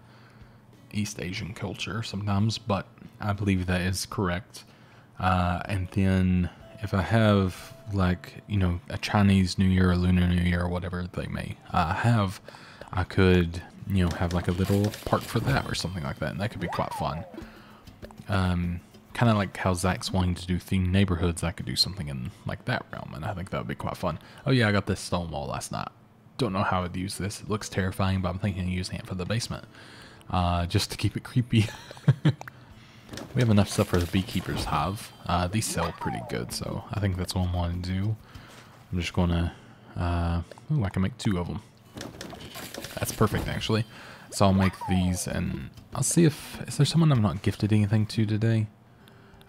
East Asian culture sometimes, but I believe that is correct. Uh, and then if I have like you know a Chinese New Year or Lunar New Year or whatever they may uh, have, I could you know have like a little park for that or something like that, and that could be quite fun. Um, kind of like how Zach's wanting to do themed neighborhoods, I could do something in like that realm, and I think that would be quite fun. Oh yeah, I got this stone wall last night. Don't know how I'd use this. It looks terrifying, but I'm thinking of using it for the basement, uh, just to keep it creepy. *laughs* We have enough stuff for the beekeepers have. Uh, these sell pretty good, so I think that's what I'm want to do. I'm just going to... Uh, ooh, I can make two of them. That's perfect, actually. So I'll make these, and I'll see if... Is there someone I'm not gifted anything to today?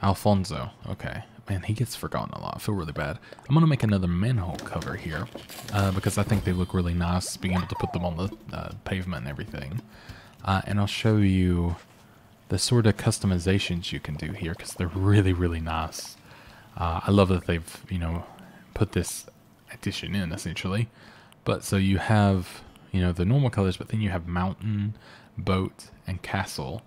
Alfonso. Okay. Man, he gets forgotten a lot. I feel really bad. I'm going to make another manhole cover here, uh, because I think they look really nice, being able to put them on the uh, pavement and everything. Uh, and I'll show you the sort of customizations you can do here because they're really, really nice. Uh, I love that they've, you know, put this addition in essentially. But so you have, you know, the normal colors, but then you have mountain, boat, and castle.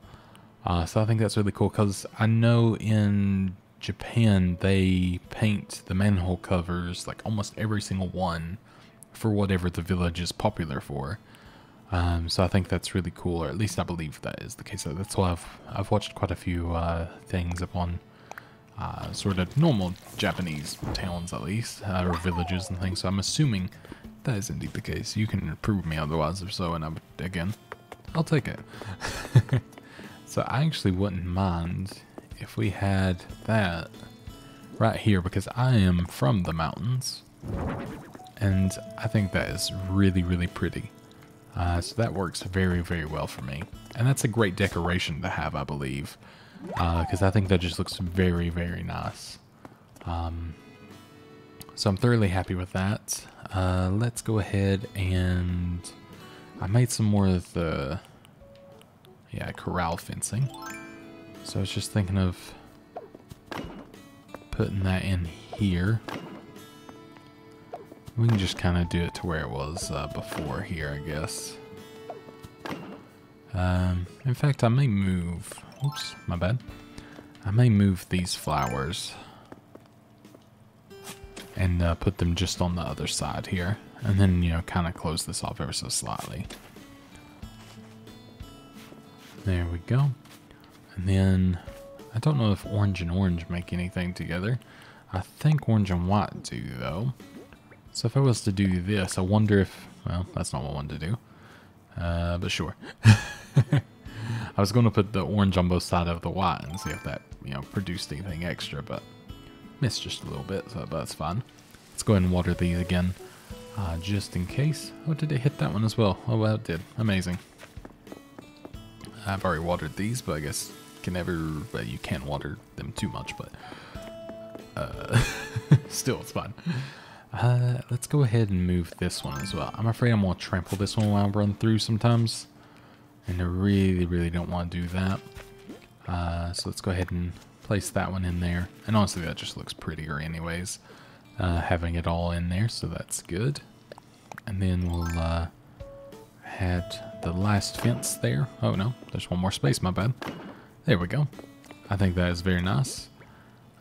Uh, so I think that's really cool because I know in Japan they paint the manhole covers, like almost every single one, for whatever the village is popular for. Um, so I think that's really cool, or at least I believe that is the case. That's why I've I've watched quite a few uh, things upon uh, sort of normal Japanese towns, at least, uh, or villages and things. So I'm assuming that is indeed the case. You can prove me otherwise, if so, and I would again, I'll take it. *laughs* so I actually wouldn't mind if we had that right here because I am from the mountains, and I think that is really really pretty. Uh, so that works very, very well for me. And that's a great decoration to have, I believe. Because uh, I think that just looks very, very nice. Um, so I'm thoroughly happy with that. Uh, let's go ahead and I made some more of the, yeah, corral fencing. So I was just thinking of putting that in here. We can just kind of do it to where it was uh, before here, I guess. Um, in fact, I may move. Oops, my bad. I may move these flowers and uh, put them just on the other side here. And then, you know, kind of close this off ever so slightly. There we go. And then, I don't know if orange and orange make anything together. I think orange and white do, though. So if I was to do this, I wonder if... Well, that's not what I wanted to do. Uh, but sure. *laughs* I was going to put the orange on both sides of the white and see if that, you know, produced anything extra, but missed just a little bit, so that's fine. Let's go ahead and water these again, uh, just in case. Oh, did it hit that one as well? Oh, well, it did. Amazing. I've already watered these, but I guess can never, well, you can't water them too much, but uh, *laughs* still, it's fine. Uh, let's go ahead and move this one as well. I'm afraid I'm going to trample this one while I run through sometimes. And I really, really don't want to do that. Uh, so let's go ahead and place that one in there. And honestly, that just looks prettier anyways. Uh, having it all in there, so that's good. And then we'll uh, add the last fence there. Oh no, there's one more space, my bad. There we go. I think that is very nice.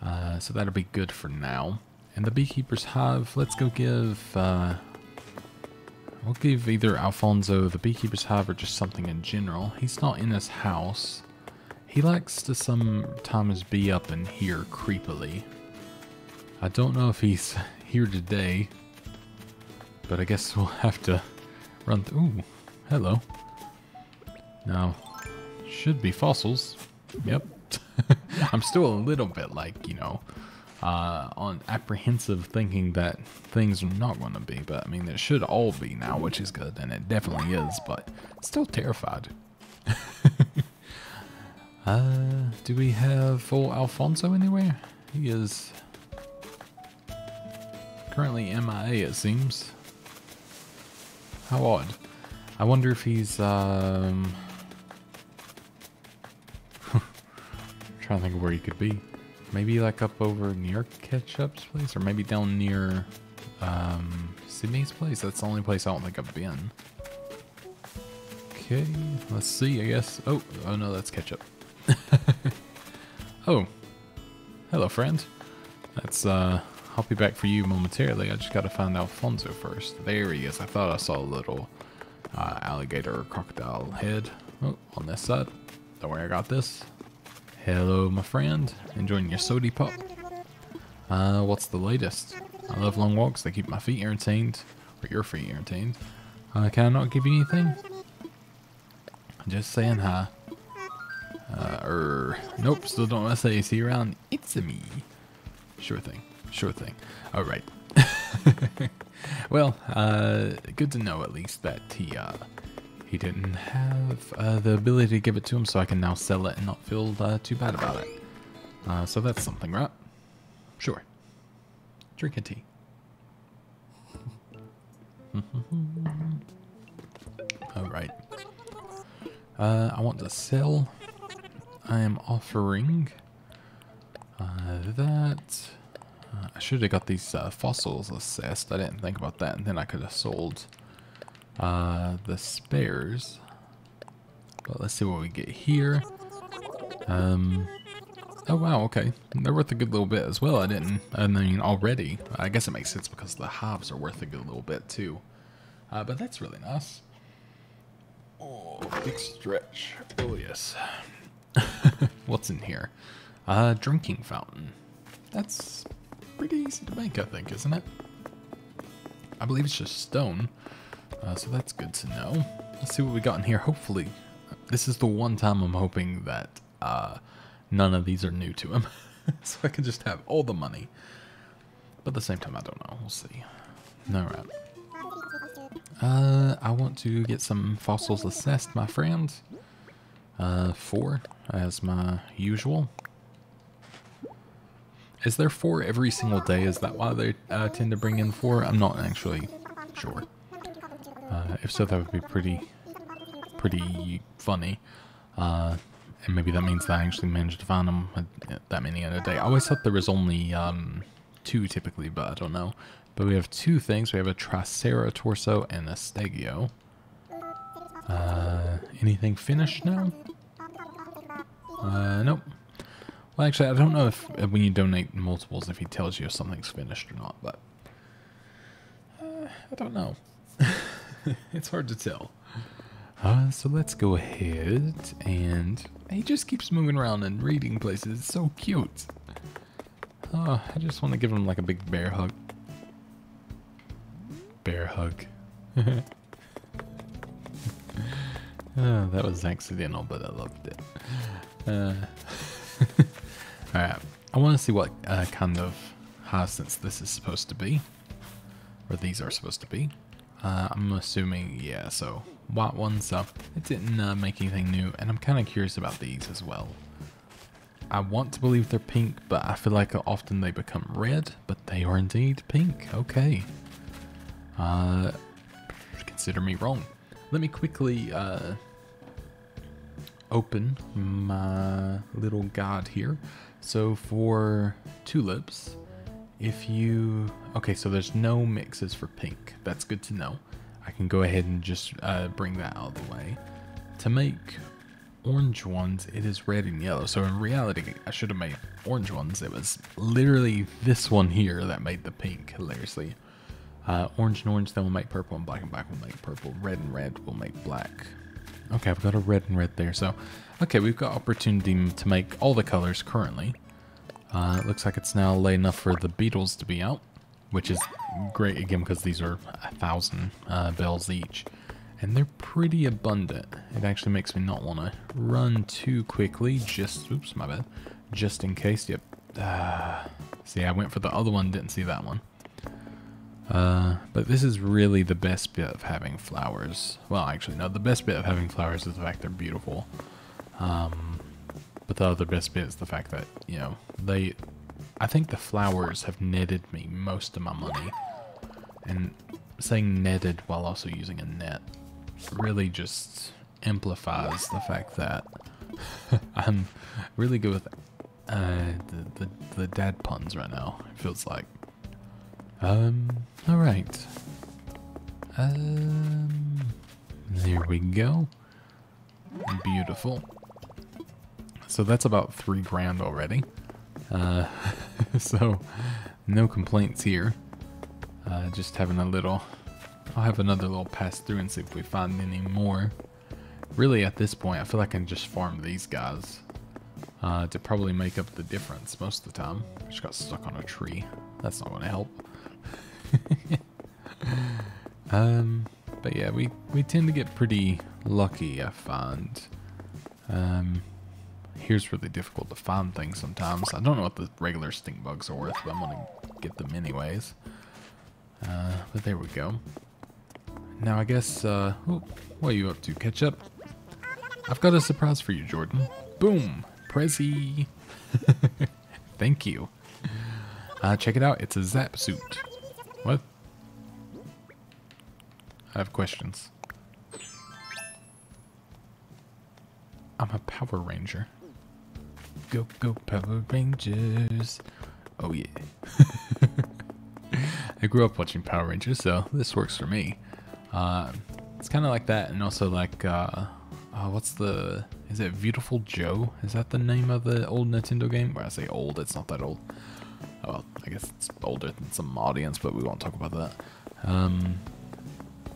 Uh, so that'll be good for now. And the beekeeper's hive, let's go give, uh, we'll give either Alfonso the beekeeper's hive or just something in general. He's not in his house. He likes to sometimes be up in here creepily. I don't know if he's *laughs* here today, but I guess *laughs* we'll have to run through. Ooh, hello. Now, should be fossils. Yep. *laughs* I'm still a little bit like, you know, uh, on apprehensive thinking that things are not going to be. But I mean, it should all be now, which is good, and it definitely is. But still terrified. *laughs* uh, do we have full Alfonso anywhere? He is currently MIA, it seems. How odd. I wonder if he's um. Trying to think of where he could be. Maybe like up over near Ketchup's place, or maybe down near um, Sydney's place. That's the only place I don't think I've been. Okay, let's see. I guess. Oh, oh no, that's Ketchup. *laughs* oh, hello, friend. That's uh, I'll be back for you momentarily. I just gotta find Alfonso first. There he is. I thought I saw a little uh, alligator or crocodile head. Oh, on this side. Don't worry, I got this. Hello, my friend. Enjoying your sody pop? Uh, what's the latest? I love long walks. They keep my feet entertained. Or your feet entertained. Uh, can I not give you anything? Just saying hi. Uh, er, nope, still don't want to say see you around. It's a me. Sure thing. Sure thing. Alright. *laughs* well, uh, good to know at least that he, uh, he didn't have uh, the ability to give it to him, so I can now sell it and not feel uh, too bad about it. Uh, so that's something, right? Sure. Drink a tea. *laughs* Alright. Uh, I want to sell. I am offering uh, that. Uh, I should have got these fossils assessed. I didn't think about that, and then I could have sold uh, the spares. But let's see what we get here. Um, oh wow, okay. They're worth a good little bit as well. I didn't, I mean, already. I guess it makes sense because the hives are worth a good little bit too. Uh, but that's really nice. Oh, big stretch. Oh yes. *laughs* What's in here? Uh, drinking fountain. That's pretty easy to make, I think, isn't it? I believe it's just stone. Uh, so that's good to know. Let's see what we got in here. Hopefully, this is the one time I'm hoping that uh, none of these are new to him. *laughs* so I can just have all the money. But at the same time, I don't know. We'll see. Alright. Uh, I want to get some fossils assessed, my friend. Uh, four, as my usual. Is there four every single day? Is that why they uh, tend to bring in four? I'm not actually sure. Uh, if so, that would be pretty, pretty funny. Uh, and maybe that means that I actually managed to find them that many in a day. I always thought there was only um, two typically, but I don't know. But we have two things. We have a Tricera torso and a Stego. Uh, anything finished now? Uh, nope. Well, actually, I don't know if uh, when you donate multiples, if he tells you if something's finished or not, but uh, I don't know. *laughs* *laughs* it's hard to tell. Uh, so let's go ahead and he just keeps moving around and reading places. It's so cute. Oh, I just want to give him like a big bear hug. Bear hug. oh, *laughs* that was accidental, but I loved it. Uh, *laughs* Alright, I want to see what uh, kind of Hyacinths this is supposed to be. Or these are supposed to be. Uh, I'm assuming, yeah, so white ones, so it didn't uh, make anything new, and I'm kind of curious about these as well. I want to believe they're pink, but I feel like often they become red, but they are indeed pink. Okay. Uh, consider me wrong. Let me quickly uh, open my little guide here. So for tulips, if you... Okay, so there's no mixes for pink. That's good to know. I can go ahead and just uh, bring that out of the way. To make orange ones, it is red and yellow. So in reality, I should have made orange ones. It was literally this one here that made the pink, hilariously. Uh, orange and orange then will make purple, and black and black will make purple. Red and red will make black. Okay, I've got a red and red there. So, okay, we've got opportunity to make all the colors currently. Uh, it looks like it's now late enough for the beetles to be out, which is great again because these are a thousand uh, bells each. And they're pretty abundant. It actually makes me not want to run too quickly, just, oops, my bad, just in case, yep. Uh, see, I went for the other one, didn't see that one. Uh, but this is really the best bit of having flowers. Well, actually, no, the best bit of having flowers is the fact they're beautiful. Um, but the other best bit is the fact that, you know, they, I think the flowers have netted me most of my money. And saying netted while also using a net really just amplifies the fact that *laughs* I'm really good with uh, the, the, the dad puns right now, it feels like. Um, alright. Um, there we go. Beautiful. So that's about three grand already. Uh, *laughs* so, no complaints here. Uh, just having a little I'll have another little pass through and see if we find any more. Really, at this point, I feel like I can just farm these guys uh, to probably make up the difference most of the time. Just got stuck on a tree. That's not going to help. *laughs* um, but yeah, we, we tend to get pretty lucky, I find. Um, here's really difficult to find things sometimes. I don't know what the regular stink bugs are worth, but I'm going to get them anyways. Uh, but there we go. Now I guess, uh, oh, what are you up to, Ketchup? I've got a surprise for you, Jordan. Boom! Prezi! *laughs* Thank you. Uh, check it out, it's a Zap suit. What? I have questions. I'm a Power Ranger. Go, go, Power Rangers. Oh, yeah. *laughs* I grew up watching Power Rangers, so this works for me. Uh, it's kind of like that, and also like, uh, uh, what's the? Is it Viewtiful Joe? Is that the name of the old Nintendo game? When I say old, it's not that old. Oh, well, I guess it's older than some audience, but we won't talk about that. Um,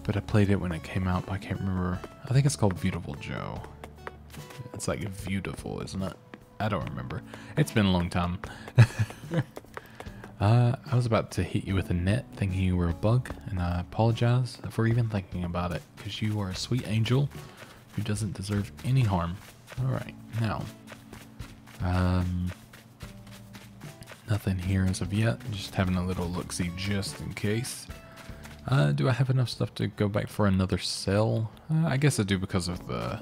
but I played it when it came out. I can't remember. I think it's called Viewtiful Joe. It's like beautiful, isn't it? I don't remember. It's been a long time. *laughs* Uh, I was about to hit you with a net thinking you were a bug, and I apologize for even thinking about it, because you are a sweet angel who doesn't deserve any harm. Alright, now. Um, nothing here as of yet, just having a little look-see just in case. Uh, do I have enough stuff to go back for another sell? Uh, I guess I do because of the,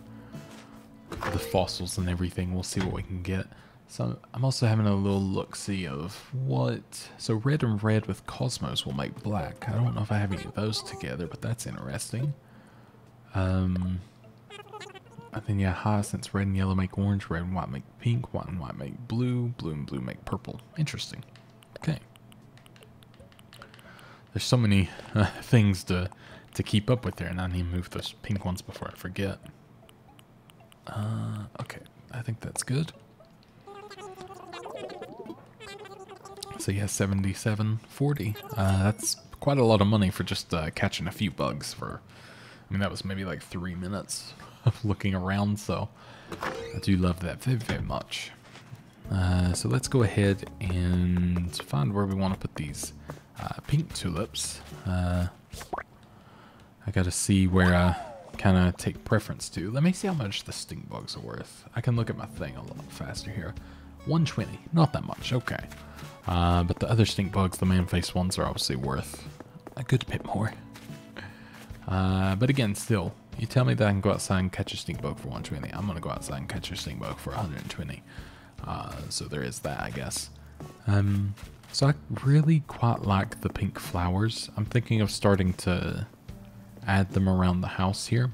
the fossils and everything. We'll see what we can get. So I'm also having a little look-see of what... So red and red with Cosmos will make black. I don't know if I have any of those together, but that's interesting. Um, I think yeah, hyacinths red and yellow make orange, red and white make pink, white and white make blue, blue and blue make purple. Interesting. Okay. There's so many uh, *laughs* things to to keep up with there, and I need to move those pink ones before I forget. Uh, okay, I think that's good. So yeah, 77.40. Uh, that's quite a lot of money for just uh, catching a few bugs for, I mean, that was maybe like three minutes *laughs* of looking around, so I do love that very, very much. Uh, so let's go ahead and find where we want to put these uh, pink tulips. Uh, I gotta see where I kind of take preference to. Let me see how much the stink bugs are worth. I can look at my thing a lot faster here. 120, not that much, okay. Uh, but the other stink bugs, the man face ones, are obviously worth a good bit more. Uh, but again, still, you tell me that I can go outside and catch a stink bug for 120. I'm gonna go outside and catch a stink bug for 120. Uh, so there is that, I guess. Um, so I really quite like the pink flowers. I'm thinking of starting to add them around the house here.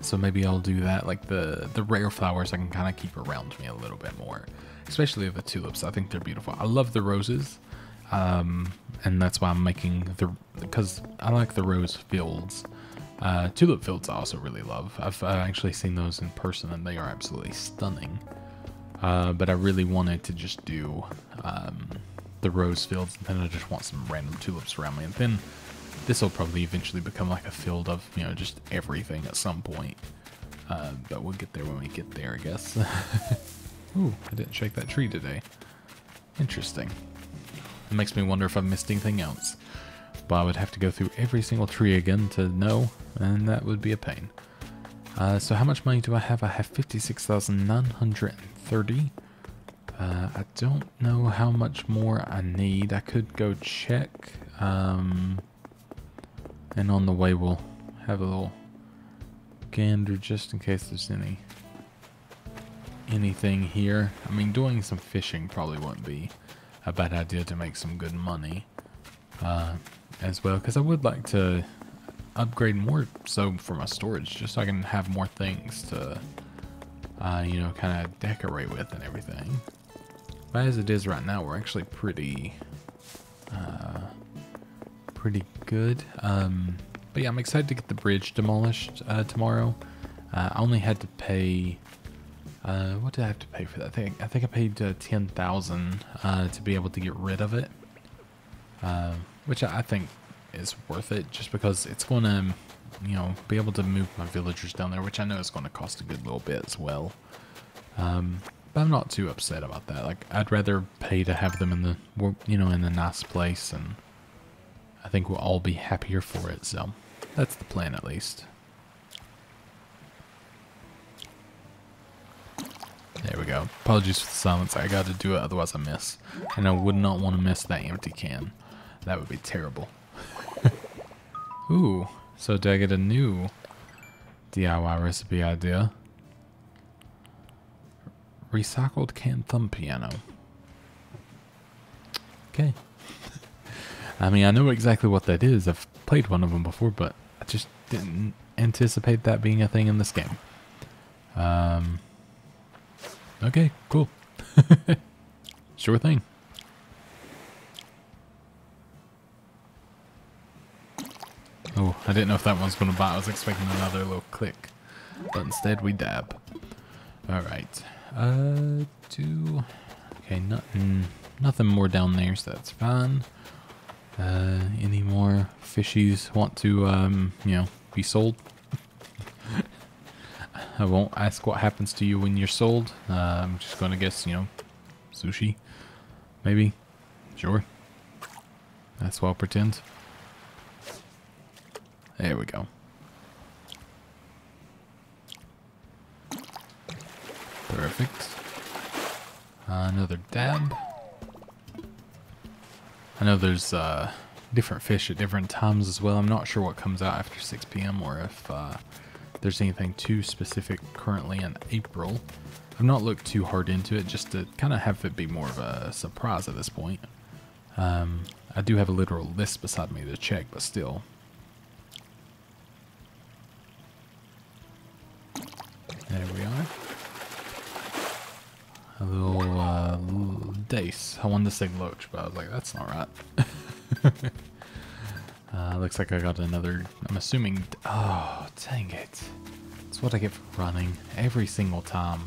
So maybe I'll do that. Like the, the rare flowers I can kind of keep around me a little bit more. Especially the tulips. I think they're beautiful. I love the roses. Um, and that's why I'm making the... Because I like the rose fields. Uh, tulip fields I also really love. I've uh, actually seen those in person and they are absolutely stunning. Uh, but I really wanted to just do um, the rose fields and then I just want some random tulips around me. And then this will probably eventually become like a field of, you know, just everything at some point. Uh, but we'll get there when we get there, I guess. *laughs* Ooh, I didn't shake that tree today. Interesting. It makes me wonder if I've missed anything else. But I would have to go through every single tree again to know, and that would be a pain. Uh, so how much money do I have? I have 56,930. Uh, I don't know how much more I need. I could go check. Um, and on the way, we'll have a little gander just in case there's any anything here. I mean, doing some fishing probably wouldn't be a bad idea to make some good money uh, as well. Because I would like to upgrade more so for my storage, just so I can have more things to, uh, you know, kind of decorate with and everything. But as it is right now, we're actually pretty, uh, pretty good. Um, but yeah, I'm excited to get the bridge demolished uh, tomorrow. Uh, I only had to pay. Uh, what did I have to pay for that? I think I think I paid uh, ten thousand uh, to be able to get rid of it, uh, which I think is worth it, just because it's going to, you know, be able to move my villagers down there, which I know is going to cost a good little bit as well. Um, but I'm not too upset about that. Like I'd rather pay to have them in the, you know, in a nice place and I think we'll all be happier for it, so that's the plan at least. There we go. Apologies for the silence. I got to do it, otherwise I miss. And I would not want to miss that empty can. That would be terrible. *laughs* Ooh, so did I get a new DIY recipe idea? Recycled can thumb piano. Okay. I mean, I know exactly what that is. I've played one of them before, but I just didn't anticipate that being a thing in this game. Um, okay, cool. *laughs* sure thing. Oh, I didn't know if that one was going to bite. I was expecting another little click. But instead, we dab. Alright. Uh, two... Okay, nothing, nothing more down there, so that's fine. Uh, any more fishies want to, um, you know, be sold? *laughs* I won't ask what happens to you when you're sold. Uh, I'm just going to guess, you know, sushi, maybe. Sure. That's what I'll pretend. There we go. Perfect. Uh, another dab. I know there's uh, different fish at different times as well. I'm not sure what comes out after 6 p.m. or if uh, there's anything too specific currently in April. I've not looked too hard into it just to kind of have it be more of a surprise at this point. Um, I do have a literal list beside me to check, but still. Dace. I wanted to say loach, but I was like, that's not right. *laughs* uh, looks like I got another, I'm assuming, oh, dang it. That's what I get for running every single time.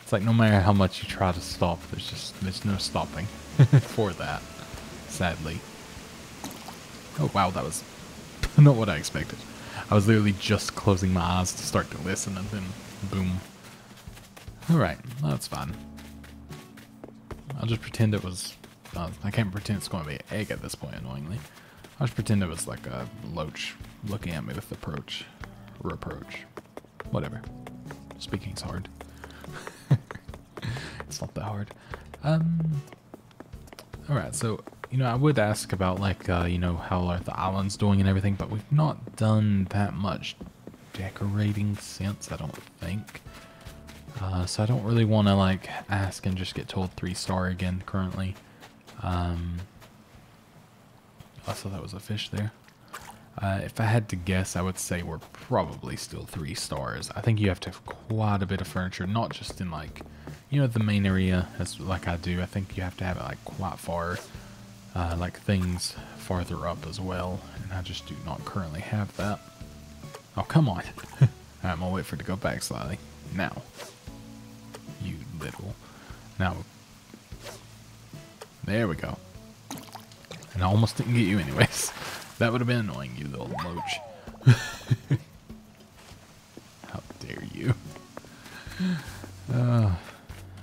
It's like no matter how much you try to stop, there's just, there's no stopping *laughs* for that, sadly. Oh wow, that was *laughs* not what I expected. I was literally just closing my eyes to start to listen and then boom. Alright, that's fine. I'll just pretend it was... Uh, I can't pretend it's going to be an egg at this point, annoyingly. I'll just pretend it was like a loach looking at me with approach. Reproach. Whatever. Speaking's hard. *laughs* it's not that hard. Um... Alright, so you know, I would ask about like, uh, you know, how are the islands doing and everything, but we've not done that much decorating since, I don't think. Uh, so I don't really want to like ask and just get told three star again currently. Um, also, that was a fish there. Uh, if I had to guess, I would say we're probably still three stars. I think you have to have quite a bit of furniture, not just in like, you know, the main area as like I do. I think you have to have it like quite far uh, like things farther up as well, and I just do not currently have that. Oh, come on. *laughs* I'm gonna wait for it to go back slightly. Now. You little. Now. There we go. And I almost didn't get you anyways. *laughs* That would have been annoying, you little loach. *laughs* How dare you. *laughs* Uh,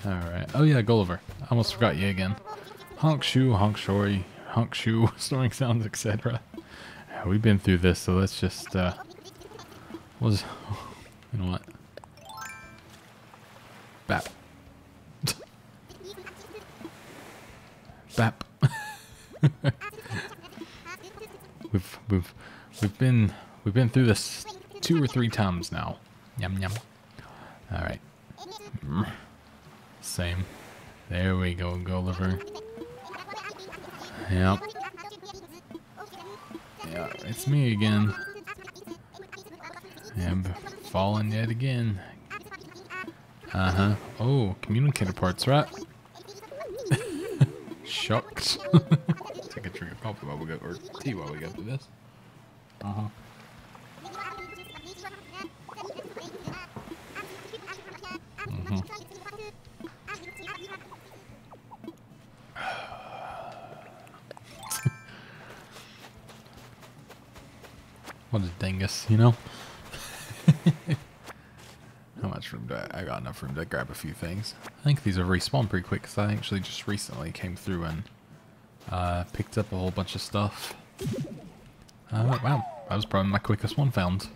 Alright. Oh yeah, Gulliver. I almost forgot you again. Honk shoe, honk shory, honk shoe, snoring sounds, etc. We've been through this, so let's just, uh, was, you know what? Bap. *laughs* Bap. we've, we've, we've been, we've been through this two or three times now. Yum, yum. Alright. Same. There we go, Gulliver. Yep. Yeah, it's me again. I'm falling yet again. Uh-huh. Oh, communicator parts, right? *laughs* Shucks. *laughs* Take a drink of coffee while we go, or tea while we go through this. Uh-huh. *sighs* What a dingus, you know? How much enough room to grab a few things. I think these are respawn pretty quick because I actually just recently came through and uh, picked up a whole bunch of stuff. Uh, wow, that was probably my quickest one found.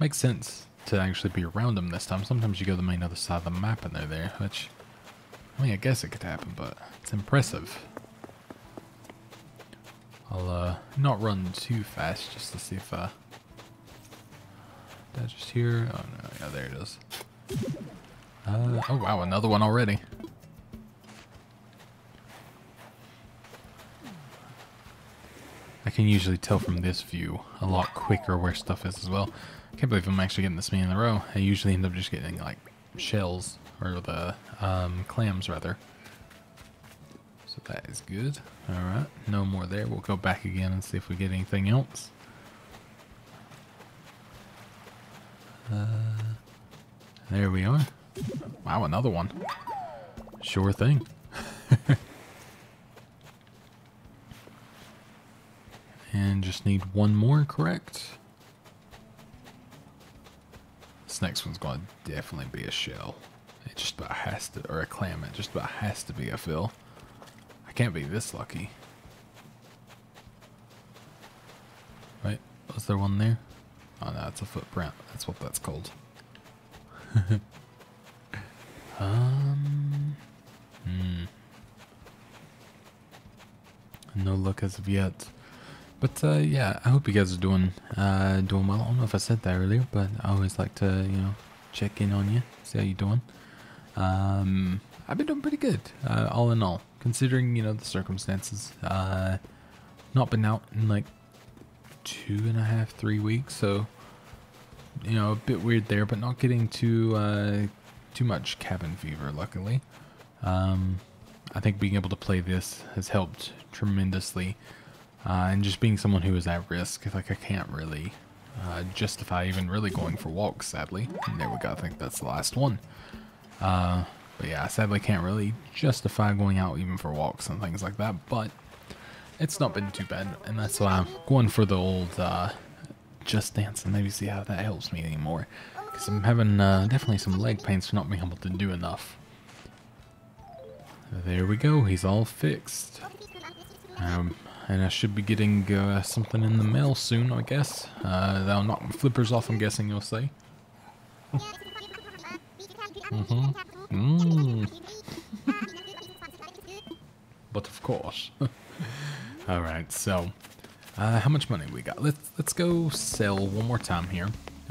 Makes sense to actually be around them this time. Sometimes you go to the main other side of the map and they're there, which, I mean, I guess it could happen, but it's impressive. I'll uh, not run too fast just to see if uh, that just here. Oh no, yeah, there it is. Uh, oh wow, another one already. I can usually tell from this view a lot quicker where stuff is as well. I can't believe I'm actually getting this many in a row. I usually end up just getting like shells or the um, clams rather. So that is good. Alright, no more there. We'll go back again and see if we get anything else. Uh, there we are. Wow, another one. Sure thing. *laughs* and just need one more, correct? This next one's going to definitely be a shell. It just about has to, or a clam, it just about has to be a fill I can't be this lucky. Right? Was there one there? Oh no, it's a footprint. That's what that's called. *laughs* um. Hmm. No luck as of yet. But uh, yeah, I hope you guys are doing uh, doing well. I don't know if I said that earlier, but I always like to you know check in on you, see how you're doing. Um, I've been doing pretty good, uh, all in all considering you know the circumstances. Uh, not been out in like two and a half, three weeks, so you know a bit weird there, but not getting too uh, too much cabin fever. Luckily, um, I think being able to play this has helped tremendously. Uh, and just being someone who is at risk, like I can't really uh, justify even really going for walks, sadly. And there we go, I think that's the last one. Uh, but yeah, I sadly can't really justify going out even for walks and things like that, but it's not been too bad, and that's why I'm going for the old uh, Just Dance and maybe see how that helps me anymore. Because I'm having uh, definitely some leg pains for not being able to do enough. There we go, he's all fixed. Um, and I should be getting uh, something in the mail soon, I guess. Uh, that'll knock my flippers off, I'm guessing you'll say. mm-hmm. Mm. but of course. *laughs* Alright, so uh, how much money we got? Let's let's go sell one more time here.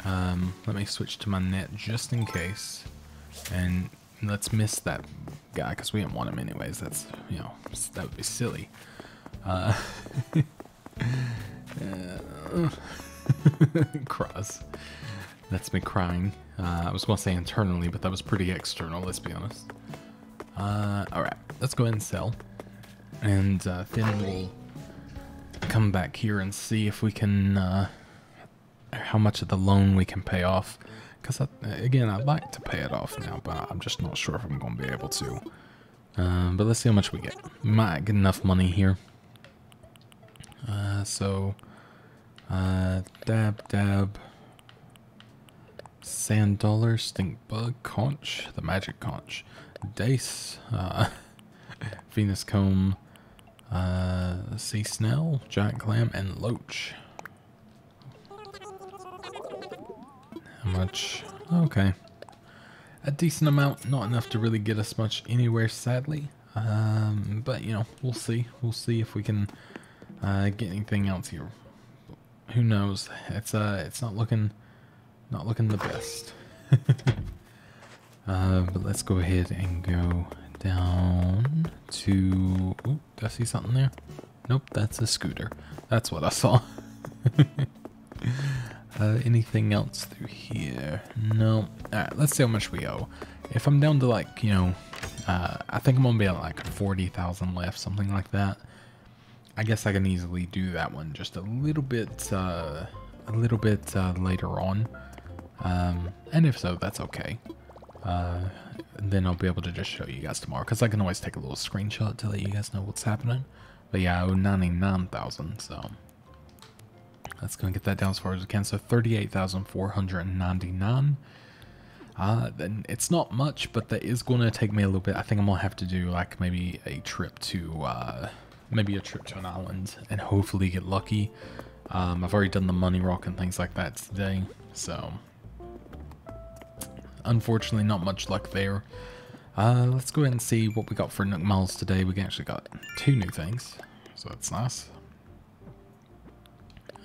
Um, let me switch to my net just in case. And let's miss that guy because we didn't want him anyways. That's, you know, that would be silly. Uh, *laughs* cross. That's me crying. Uh, I was going to say internally, but that was pretty external, let's be honest. Uh, Alright, let's go ahead and sell. And uh, then we'll come back here and see if we can, uh, how much of the loan we can pay off. Because, again, I'd like to pay it off now, but I'm just not sure if I'm going to be able to. Uh, but let's see how much we get. We might get enough money here. Uh, so, uh, dab, dab. Sand Dollar, Stink Bug, Conch, the Magic Conch, Dace, uh, *laughs* Venus Comb, uh, Sea Snail, Giant Clam, and Loach. How much? Okay. A decent amount, not enough to really get us much anywhere, sadly. Um, but, you know, we'll see. We'll see if we can uh, get anything else here. Who knows? It's uh, it's not looking not looking the best. *laughs* uh, but let's go ahead and go down to... Ooh, did I see something there? Nope, that's a scooter. That's what I saw. *laughs* uh, anything else through here? No. Alright, let's see how much we owe. If I'm down to like, you know, uh, I think I'm going to be at like 40,000 left, something like that. I guess I can easily do that one just a little bit, uh, a little bit uh, later on. Um, and if so, that's okay. Uh, then I'll be able to just show you guys tomorrow, because I can always take a little screenshot to let you guys know what's happening. But yeah, I owe 99,000, so let's go and get that down as far as we can. So 38,499. Uh, then it's not much, but that is going to take me a little bit. I think I'm going to have to do like maybe a trip to, uh, maybe a trip to an island and hopefully get lucky. Um, I've already done the money rock and things like that today, so unfortunately not much luck there. Uh, let's go ahead and see what we got for Nook Miles today. We actually got two new things, so that's nice.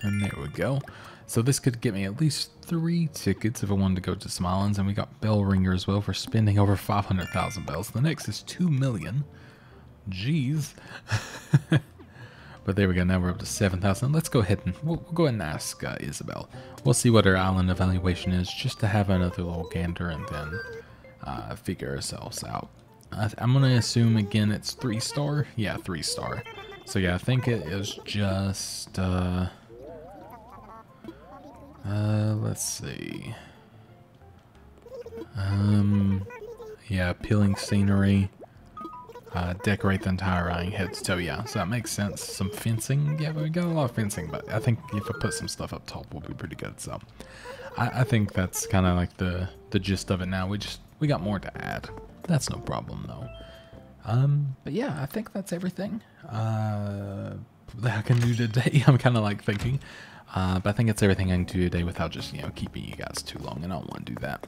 And there we go. So this could get me at least three tickets if I wanted to go to some islands. And we got Bell Ringer as well for spending over 500,000 bells. The next is 2 million. Jeez. *laughs* But there we go, now we're up to 7,000. Let's go ahead and we'll, we'll, go ahead and ask uh, Isabelle. We'll see what her island evaluation is, just to have another little gander and then uh, figure ourselves out. I, am going to assume again it's 3 star. Yeah, 3 star. So yeah, I think it is just, uh, uh, let's see. Um, yeah, peeling scenery. Uh, decorate the entire Iron Heads So yeah, so that makes sense. Some fencing. Yeah, we got a lot of fencing, but I think if I put some stuff up top, we'll be pretty good. So I, I think that's kind of like the, the gist of it now. We just, we got more to add. That's no problem though. Um, but yeah, I think that's everything uh, that *laughs* I can do today. I'm kind of like thinking. Uh, but I think it's everything I can do today without just, you know, keeping you guys too long, and I don't want to do that.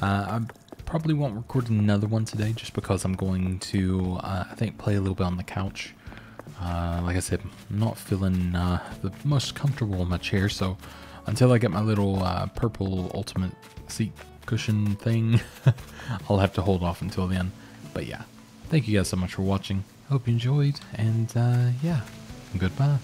Uh, I'm Probably won't record another one today just because I'm going to, uh, I think, play a little bit on the couch. Uh, like I said, I'm not feeling uh, the most comfortable in my chair, so until I get my little uh, purple ultimate seat cushion thing, *laughs* I'll have to hold off until then. But yeah, thank you guys so much for watching. Hope you enjoyed, and yeah, goodbye.